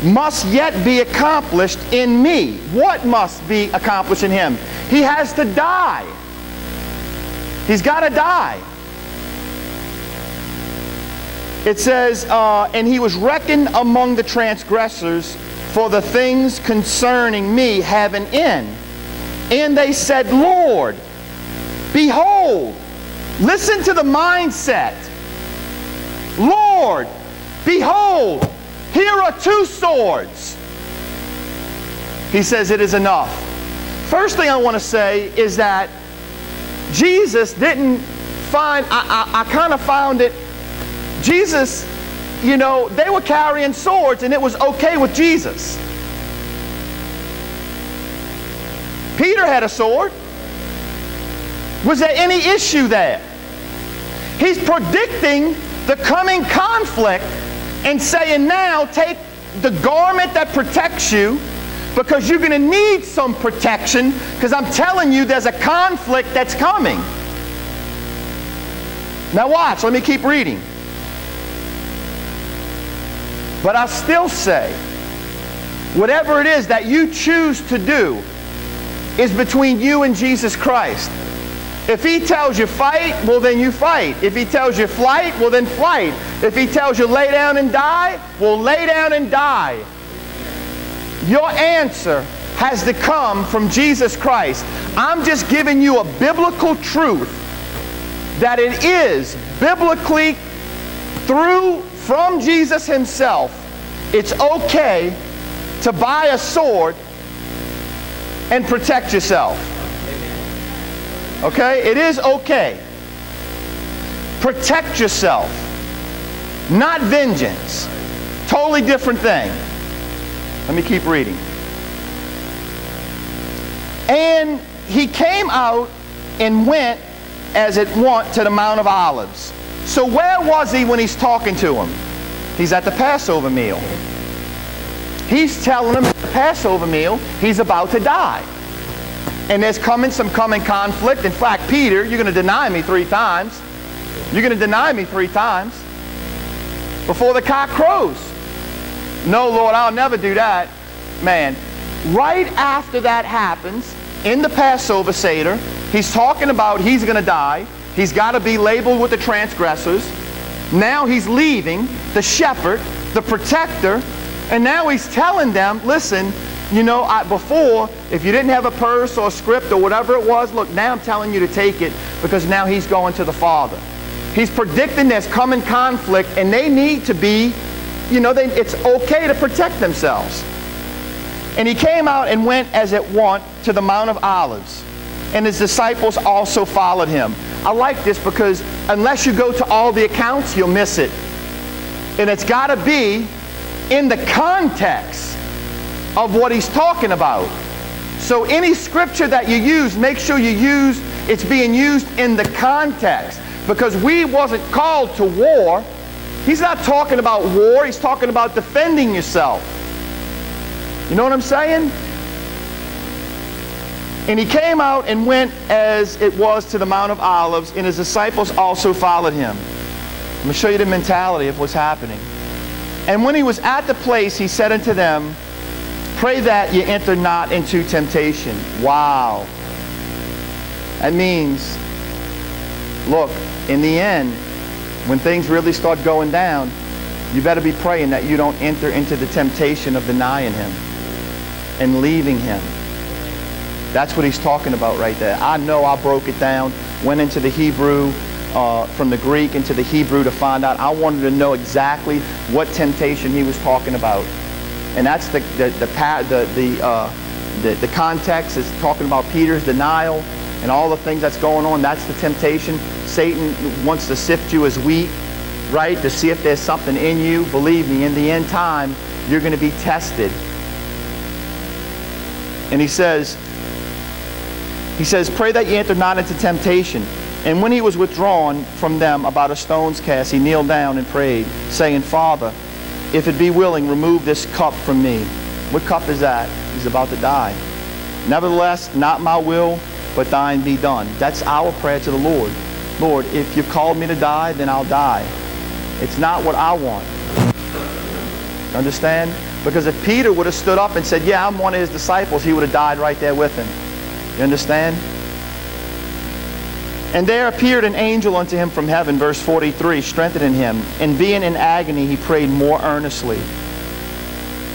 must yet be accomplished in me. What must be accomplished in him? He has to die. He's got to die. It says, uh, and he was reckoned among the transgressors, for the things concerning me have an end. And they said, Lord, behold, listen to the mindset. Lord, behold, here are two swords. He says it is enough. First thing I want to say is that Jesus didn't find, I, I, I kind of found it, Jesus, you know, they were carrying swords and it was okay with Jesus. Peter had a sword. Was there any issue there? He's predicting the coming conflict and saying, now take the garment that protects you because you're going to need some protection because I'm telling you there's a conflict that's coming. Now, watch, let me keep reading. But I still say, whatever it is that you choose to do is between you and Jesus Christ. If he tells you fight, well then you fight. If he tells you flight, well then flight. If he tells you lay down and die, well lay down and die. Your answer has to come from Jesus Christ. I'm just giving you a biblical truth that it is biblically through from Jesus himself. It's okay to buy a sword and protect yourself. Okay? It is okay. Protect yourself. Not vengeance. Totally different thing. Let me keep reading. And he came out and went as it wont to the Mount of Olives. So where was he when he's talking to him? He's at the Passover meal. He's telling him at the Passover meal he's about to die and there's coming some coming conflict. In fact, Peter, you're going to deny me three times. You're going to deny me three times before the cock crows. No, Lord, I'll never do that. Man, right after that happens, in the Passover Seder, he's talking about he's going to die. He's got to be labeled with the transgressors. Now he's leaving the shepherd, the protector, and now he's telling them, listen, you know, I, before, if you didn't have a purse or a script or whatever it was, look, now I'm telling you to take it because now he's going to the Father. He's predicting there's coming conflict and they need to be, you know, they, it's okay to protect themselves. And he came out and went as it wont to the Mount of Olives. And his disciples also followed him. I like this because unless you go to all the accounts, you'll miss it. And it's got to be in the context of what he's talking about. So any scripture that you use, make sure you use it's being used in the context because we wasn't called to war. He's not talking about war, he's talking about defending yourself. You know what I'm saying? And he came out and went as it was to the Mount of Olives, and his disciples also followed him. I'm going to show you the mentality of what's happening. And when he was at the place, he said unto them, Pray that you enter not into temptation. Wow. That means, look, in the end, when things really start going down, you better be praying that you don't enter into the temptation of denying him and leaving him. That's what he's talking about right there. I know I broke it down, went into the Hebrew, uh, from the Greek into the Hebrew to find out. I wanted to know exactly what temptation he was talking about and that's the the the the the, uh, the, the context is talking about Peter's denial and all the things that's going on. That's the temptation. Satan wants to sift you as wheat, right? To see if there's something in you. Believe me, in the end time, you're going to be tested. And he says, he says, pray that ye enter not into temptation. And when he was withdrawn from them about a stone's cast, he kneeled down and prayed, saying, Father, if it be willing, remove this cup from me. What cup is that? He's about to die. Nevertheless, not my will, but thine be done. That's our prayer to the Lord. Lord, if you've called me to die, then I'll die. It's not what I want. Understand? Because if Peter would have stood up and said, Yeah, I'm one of his disciples, he would have died right there with him. You understand? And there appeared an angel unto him from heaven, verse 43, strengthening him. And being in agony, he prayed more earnestly.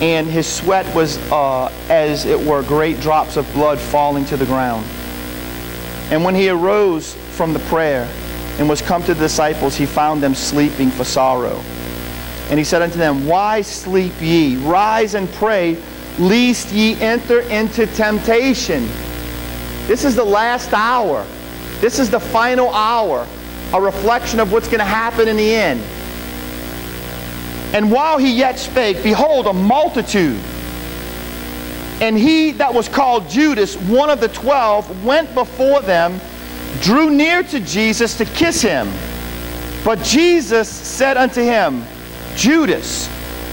And his sweat was uh, as it were great drops of blood falling to the ground. And when he arose from the prayer and was come to the disciples, he found them sleeping for sorrow. And he said unto them, Why sleep ye? Rise and pray, lest ye enter into temptation. This is the last hour. This is the final hour, a reflection of what's going to happen in the end. And while he yet spake, behold, a multitude. And he that was called Judas, one of the twelve, went before them, drew near to Jesus to kiss him. But Jesus said unto him, Judas,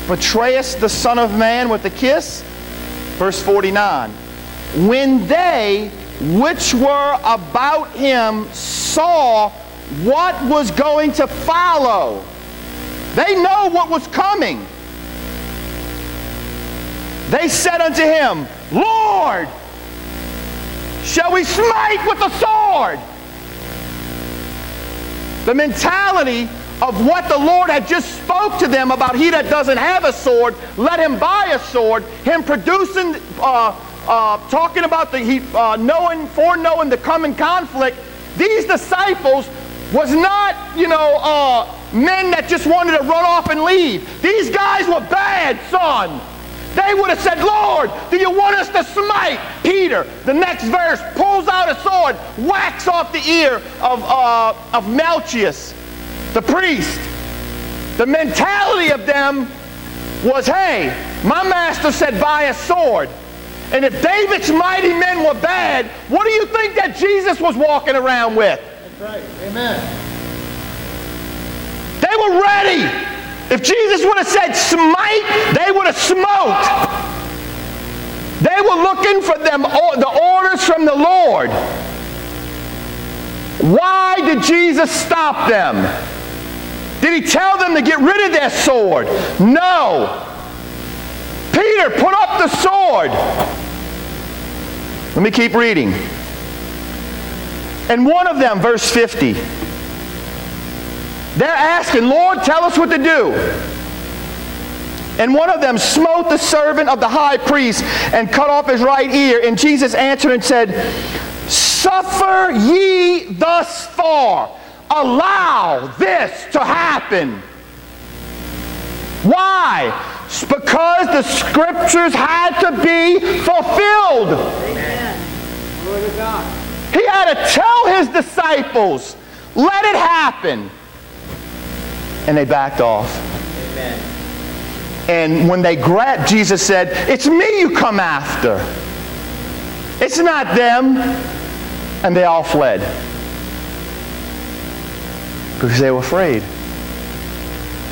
betrayest the Son of Man with a kiss? Verse 49. When they which were about him saw what was going to follow, they know what was coming. They said unto him, Lord, shall we smite with the sword? The mentality of what the Lord had just spoke to them about he that doesn't have a sword, let him buy a sword, him producing, uh, uh, talking about the he, uh, knowing, foreknowing the coming conflict, these disciples was not, you know, uh, men that just wanted to run off and leave. These guys were bad, son. They would have said, Lord, do you want us to smite? Peter, the next verse, pulls out a sword, whacks off the ear of, uh, of Malchus the priest, the mentality of them was, hey, my master said buy a sword. And if David's mighty men were bad, what do you think that Jesus was walking around with? That's right. Amen. They were ready. If Jesus would have said smite, they would have smoked. They were looking for them the orders from the Lord. Why did Jesus stop them? Did he tell them to get rid of their sword? No. Peter, put up the sword. Let me keep reading. And one of them, verse 50, they're asking, Lord, tell us what to do. And one of them smote the servant of the high priest and cut off his right ear. And Jesus answered and said, Suffer ye thus far allow this to happen. Why? Because the scriptures had to be fulfilled. Amen. He had to tell his disciples, let it happen. And they backed off. Amen. And when they grabbed, Jesus said, It's me you come after. It's not them. And they all fled because they were afraid.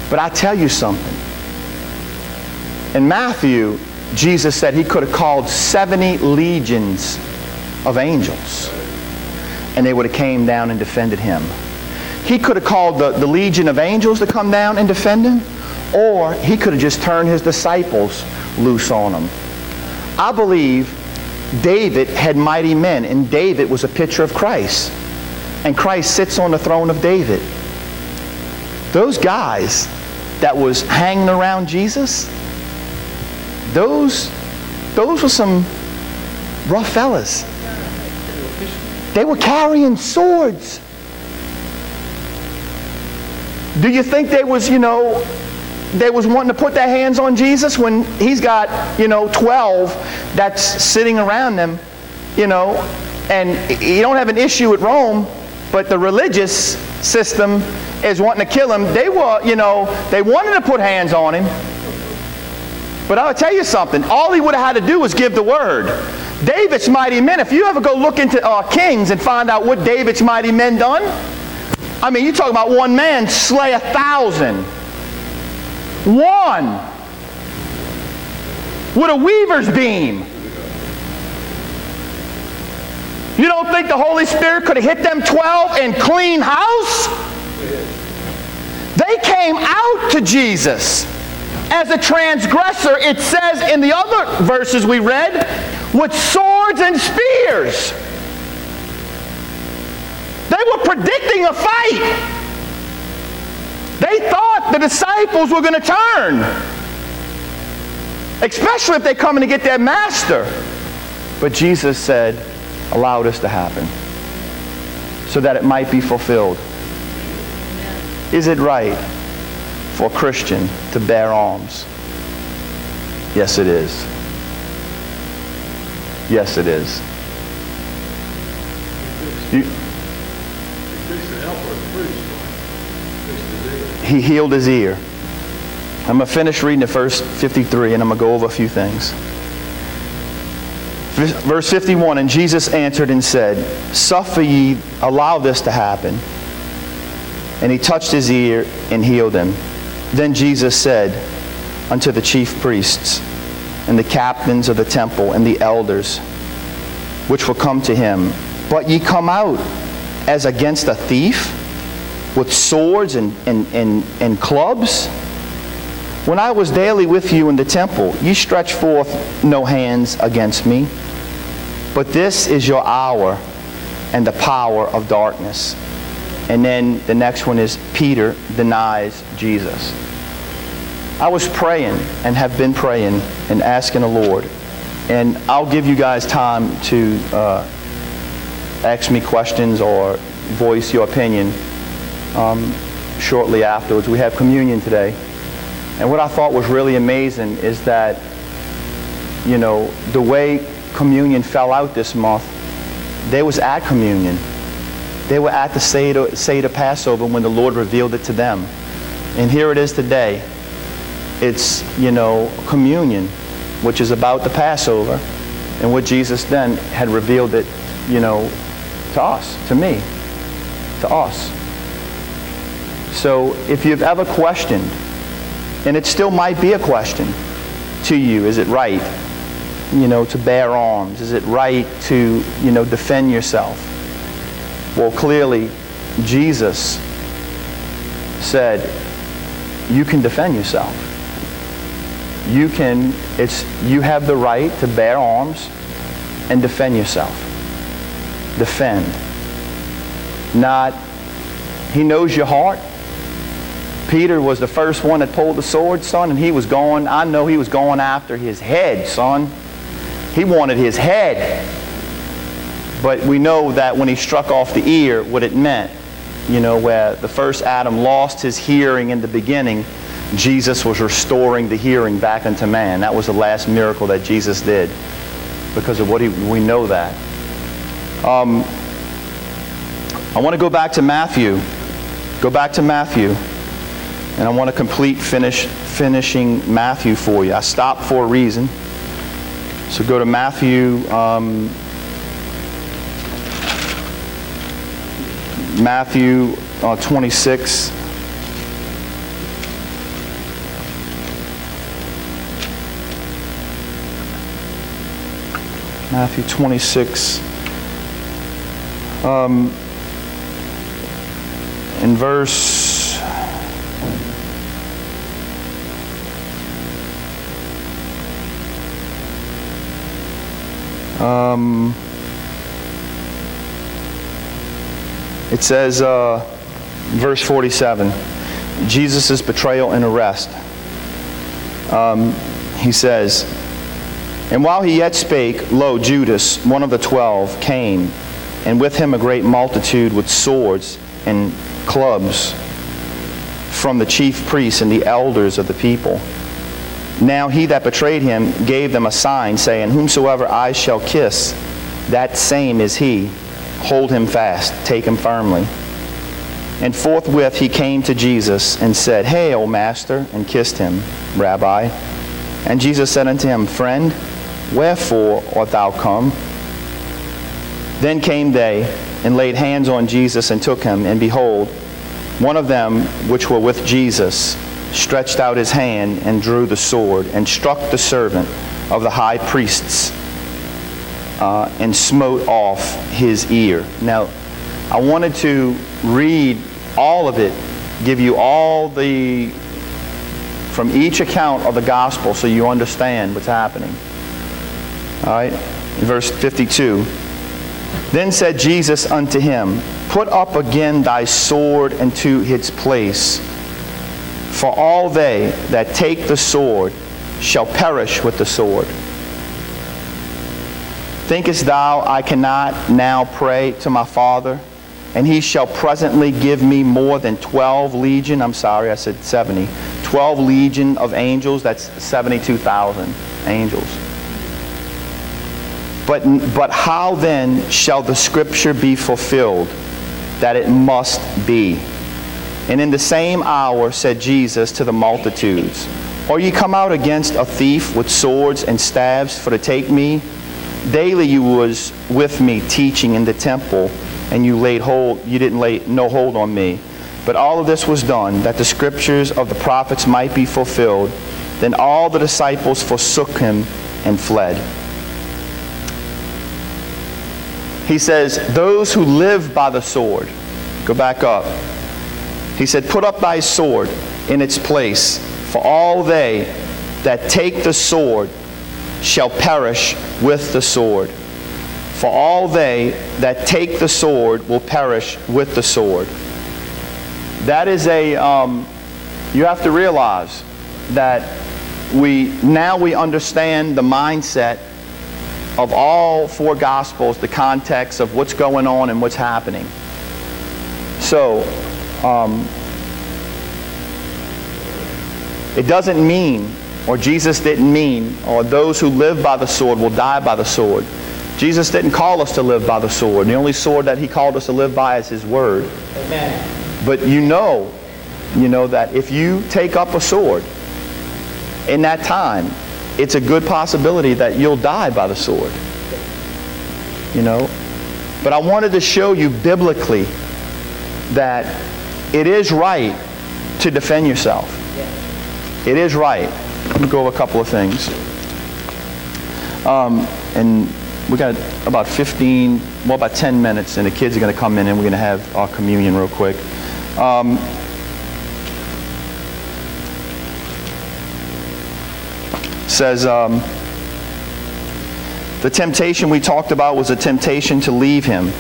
But I tell you something. In Matthew, Jesus said he could have called 70 legions of angels and they would have came down and defended him. He could have called the, the legion of angels to come down and defend him or he could have just turned his disciples loose on him. I believe David had mighty men and David was a picture of Christ. And Christ sits on the throne of David. Those guys that was hanging around Jesus, those, those were some rough fellas. They were carrying swords. Do you think they was, you know, they was wanting to put their hands on Jesus when he's got, you know, 12 that's sitting around them, you know, and you don't have an issue at Rome, but the religious system is wanting to kill him. They were, you know, they wanted to put hands on him. But I'll tell you something. All he would have had to do was give the word. David's mighty men. If you ever go look into uh, Kings and find out what David's mighty men done, I mean, you talk about one man slay a thousand. One with a weaver's beam. You don't think the Holy Spirit could have hit them 12 and clean house? They came out to Jesus as a transgressor, it says in the other verses we read, with swords and spears. They were predicting a fight. They thought the disciples were going to turn, especially if they come in to get their master. But Jesus said, allow this to happen so that it might be fulfilled. Is it right for a Christian to bear arms? Yes, it is. Yes, it is. You, he healed his ear. I'm going to finish reading the first 53 and I'm going to go over a few things. Verse 51 And Jesus answered and said, Suffer ye, allow this to happen. And he touched his ear and healed him. Then Jesus said unto the chief priests and the captains of the temple and the elders, which will come to him, But ye come out as against a thief with swords and, and, and, and clubs? When I was daily with you in the temple, ye stretched forth no hands against me. But this is your hour and the power of darkness. And then the next one is Peter denies Jesus. I was praying and have been praying and asking the Lord. And I'll give you guys time to uh, ask me questions or voice your opinion um, shortly afterwards. We have communion today. And what I thought was really amazing is that, you know, the way communion fell out this month, they was at communion. They were at the Seder, Seder Passover when the Lord revealed it to them. And here it is today. It's, you know, communion, which is about the Passover, and what Jesus then had revealed it, you know, to us, to me, to us. So if you've ever questioned, and it still might be a question to you, is it right, you know, to bear arms? Is it right to, you know, defend yourself? Well, clearly, Jesus said, you can defend yourself. You can, it's, you have the right to bear arms and defend yourself. Defend. Not, he knows your heart. Peter was the first one that pulled the sword, son, and he was going, I know he was going after his head, son. He wanted his head. But we know that when he struck off the ear, what it meant, you know, where the first Adam lost his hearing in the beginning, Jesus was restoring the hearing back into man. That was the last miracle that Jesus did because of what he, we know that. Um, I want to go back to Matthew. Go back to Matthew. And I want to complete finish finishing Matthew for you. I stopped for a reason. So go to Matthew um, Matthew uh, 26. Matthew 26. Um, in verse um, It says, uh, verse 47, Jesus' betrayal and arrest. Um, he says, And while he yet spake, lo, Judas, one of the twelve, came, and with him a great multitude with swords and clubs from the chief priests and the elders of the people. Now he that betrayed him gave them a sign, saying, Whomsoever I shall kiss, that same is he Hold him fast, take him firmly. And forthwith he came to Jesus and said, Hail, Master, and kissed him, Rabbi. And Jesus said unto him, Friend, wherefore art thou come? Then came they and laid hands on Jesus and took him, and behold, one of them which were with Jesus stretched out his hand and drew the sword and struck the servant of the high priest's uh, and smote off his ear. Now, I wanted to read all of it, give you all the, from each account of the gospel so you understand what's happening. All right, verse 52. Then said Jesus unto him, Put up again thy sword into its place. For all they that take the sword shall perish with the sword. Thinkest thou I cannot now pray to my Father, and he shall presently give me more than 12 legion? I'm sorry, I said 70. 12 legion of angels, that's 72,000 angels. But, but how then shall the scripture be fulfilled that it must be? And in the same hour said Jesus to the multitudes, Are ye come out against a thief with swords and staves for to take me? Daily you was with me teaching in the temple, and you laid hold, you didn't lay no hold on me. But all of this was done that the scriptures of the prophets might be fulfilled. Then all the disciples forsook him and fled. He says, Those who live by the sword, go back up. He said, Put up thy sword in its place, for all they that take the sword shall perish with the sword. For all they that take the sword will perish with the sword. That is a, um, you have to realize that we, now we understand the mindset of all four Gospels, the context of what's going on and what's happening. So, um, it doesn't mean, or Jesus didn't mean, or those who live by the sword will die by the sword. Jesus didn't call us to live by the sword. The only sword that he called us to live by is his word. Amen. But you know, you know that if you take up a sword in that time, it's a good possibility that you'll die by the sword. You know? But I wanted to show you biblically that it is right to defend yourself. It is right. Me go over a couple of things. Um, and we got about 15, well, about 10 minutes, and the kids are going to come in and we're going to have our communion real quick. Um, says, um, the temptation we talked about was a temptation to leave him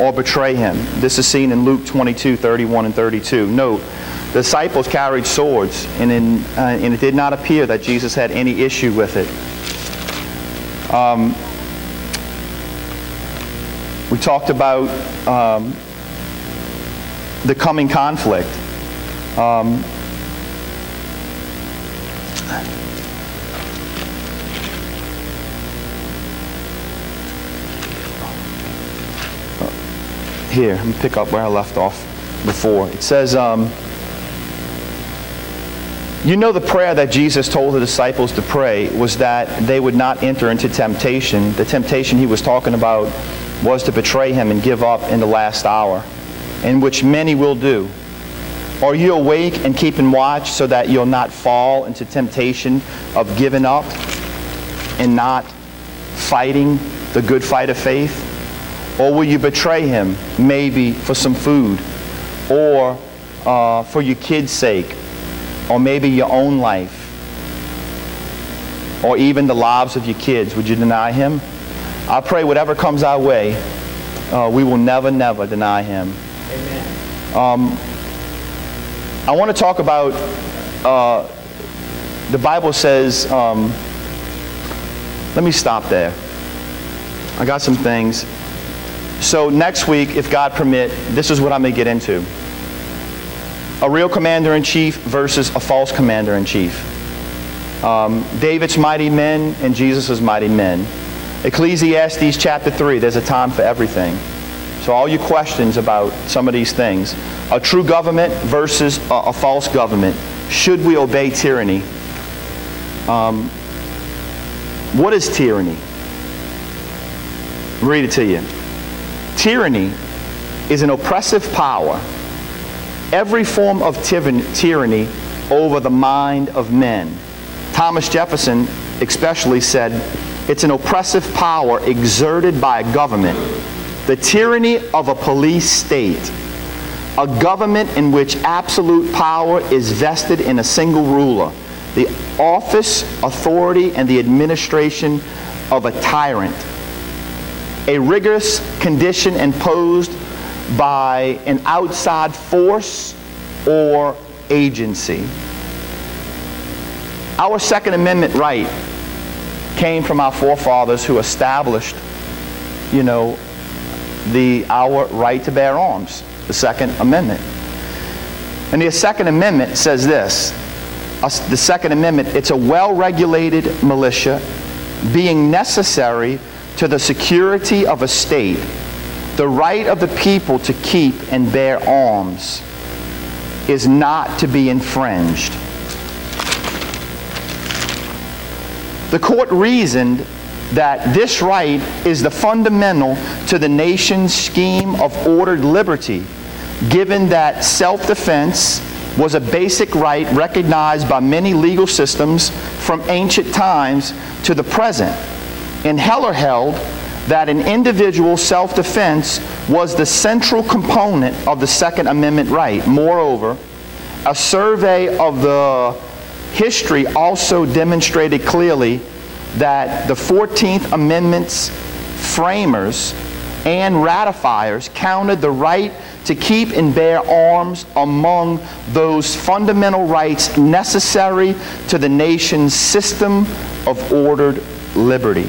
or betray him. This is seen in Luke 22, 31 and 32. Note, disciples carried swords, and, in, uh, and it did not appear that Jesus had any issue with it. Um, we talked about um, the coming conflict. Um, here, let me pick up where I left off before. It says, um, you know the prayer that Jesus told the disciples to pray was that they would not enter into temptation. The temptation he was talking about was to betray him and give up in the last hour, in which many will do. Are you awake and keeping watch so that you'll not fall into temptation of giving up and not fighting the good fight of faith? Or will you betray him, maybe for some food, or uh, for your kids' sake, or maybe your own life, or even the lives of your kids? Would you deny him? I pray whatever comes our way, uh, we will never, never deny him. Amen. Um, I want to talk about, uh, the Bible says, um, let me stop there. I got some things. So next week, if God permit, this is what I'm going to get into. A real commander-in-chief versus a false commander-in-chief. Um, David's mighty men and Jesus' mighty men. Ecclesiastes chapter 3, there's a time for everything. So all your questions about some of these things. A true government versus a, a false government. Should we obey tyranny? Um, what is tyranny? Read it to you. Tyranny is an oppressive power, every form of tyranny over the mind of men. Thomas Jefferson especially said, It's an oppressive power exerted by a government. The tyranny of a police state. A government in which absolute power is vested in a single ruler. The office, authority, and the administration of a tyrant. A rigorous condition imposed by an outside force or agency. Our Second Amendment right came from our forefathers who established, you know, the our right to bear arms, the Second Amendment. And the Second Amendment says this. The Second Amendment, it's a well-regulated militia being necessary to the security of a state, the right of the people to keep and bear arms is not to be infringed. The court reasoned that this right is the fundamental to the nation's scheme of ordered liberty, given that self-defense was a basic right recognized by many legal systems from ancient times to the present. And Heller held that an individual self-defense was the central component of the Second Amendment right. Moreover, a survey of the history also demonstrated clearly that the 14th Amendment's framers and ratifiers counted the right to keep and bear arms among those fundamental rights necessary to the nation's system of ordered liberty.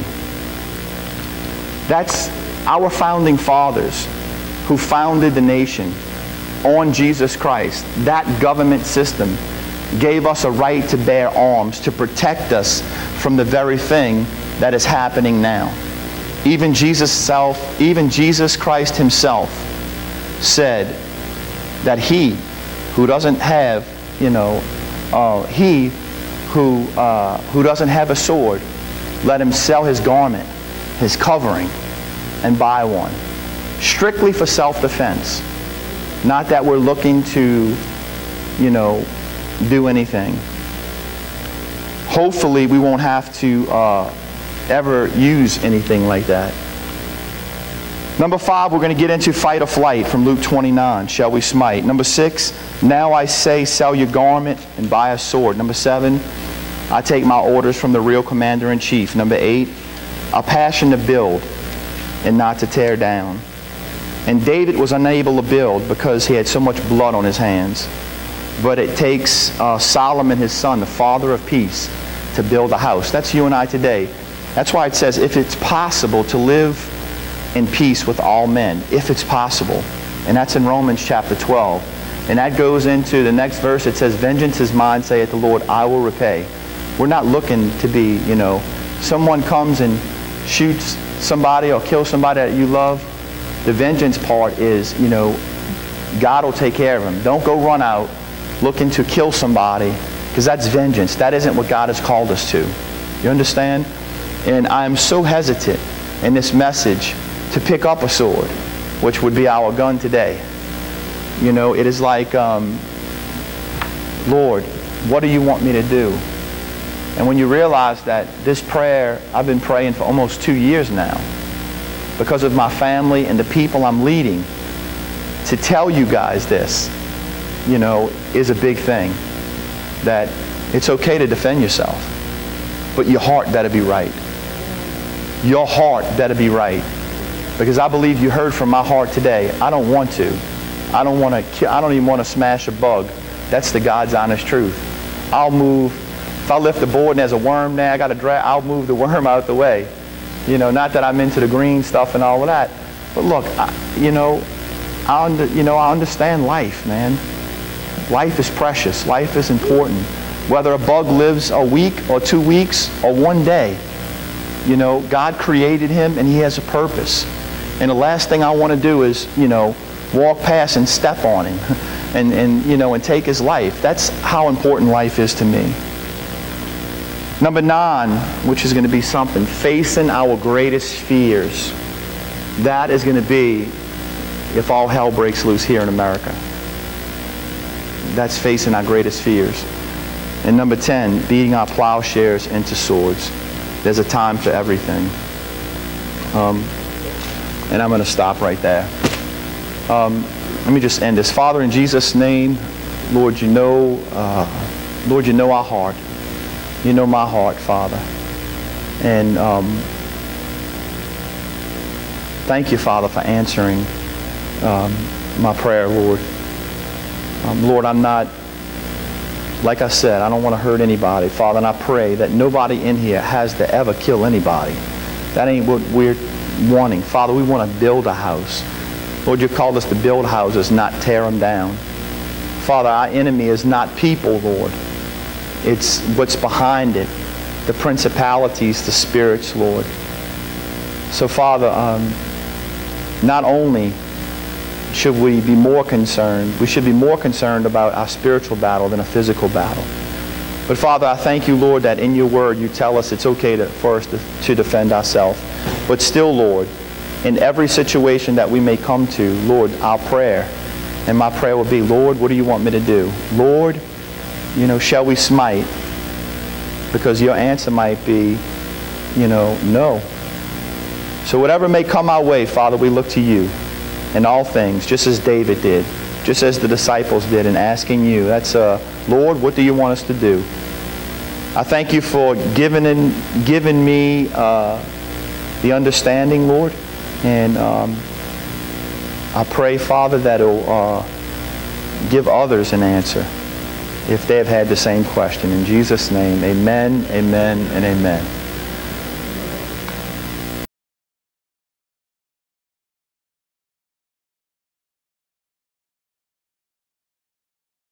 That's our founding fathers who founded the nation on Jesus Christ. That government system gave us a right to bear arms to protect us from the very thing that is happening now. Even Jesus self, even Jesus Christ himself said that he who doesn't have, you know, uh, he who, uh, who doesn't have a sword, let him sell his garment, his covering, and buy one. Strictly for self-defense. Not that we're looking to, you know, do anything. Hopefully we won't have to uh, ever use anything like that. Number five, we're going to get into fight or flight from Luke 29. Shall we smite? Number six, now I say sell your garment and buy a sword. Number seven, I take my orders from the real commander in chief. Number eight, a passion to build and not to tear down. And David was unable to build because he had so much blood on his hands. But it takes uh, Solomon, his son, the father of peace, to build a house. That's you and I today. That's why it says, if it's possible to live in peace with all men, if it's possible. And that's in Romans chapter 12. And that goes into the next verse. It says, vengeance is mine, saith the Lord, I will repay. We're not looking to be, you know, someone comes and shoots somebody or kills somebody that you love. The vengeance part is, you know, God will take care of them. Don't go run out looking to kill somebody because that's vengeance. That isn't what God has called us to. You understand? And I'm so hesitant in this message to pick up a sword, which would be our gun today. You know, it is like, um, Lord, what do you want me to do? And when you realize that this prayer, I've been praying for almost two years now because of my family and the people I'm leading, to tell you guys this, you know, is a big thing. That it's okay to defend yourself, but your heart better be right. Your heart better be right. Because I believe you heard from my heart today. I don't want to. I don't want to. I don't even want to smash a bug. That's the God's honest truth. I'll move. If I lift the board and there's a worm there, I got to drag. I'll move the worm out of the way. You know, not that I'm into the green stuff and all of that, but look, I, you know, I under, you know I understand life, man. Life is precious. Life is important. Whether a bug lives a week or two weeks or one day, you know, God created him and he has a purpose. And the last thing I want to do is, you know, walk past and step on him and, and, you know, and take his life. That's how important life is to me. Number nine, which is going to be something, facing our greatest fears. That is going to be if all hell breaks loose here in America that's facing our greatest fears. And number 10, beating our plowshares into swords. There's a time for everything. Um, and I'm going to stop right there. Um, let me just end this. Father, in Jesus' name, Lord, you know, uh, Lord, you know our heart. You know my heart, Father. And um, thank you, Father, for answering um, my prayer, Lord. Um, Lord, I'm not, like I said, I don't want to hurt anybody, Father, and I pray that nobody in here has to ever kill anybody. That ain't what we're wanting. Father, we want to build a house. Lord, you called us to build houses, not tear them down. Father, our enemy is not people, Lord. It's what's behind it, the principalities, the spirits, Lord. So, Father, um, not only should we be more concerned, we should be more concerned about our spiritual battle than a physical battle. But Father, I thank you, Lord, that in your word you tell us it's okay to, for us to, to defend ourselves. But still, Lord, in every situation that we may come to, Lord, our prayer, and my prayer will be, Lord, what do you want me to do? Lord, you know, shall we smite? Because your answer might be, you know, no. So whatever may come our way, Father, we look to you in all things, just as David did, just as the disciples did in asking you. That's, uh, Lord, what do you want us to do? I thank you for giving, in, giving me uh, the understanding, Lord. And um, I pray, Father, that it'll uh, give others an answer if they have had the same question. In Jesus' name, amen, amen, and amen.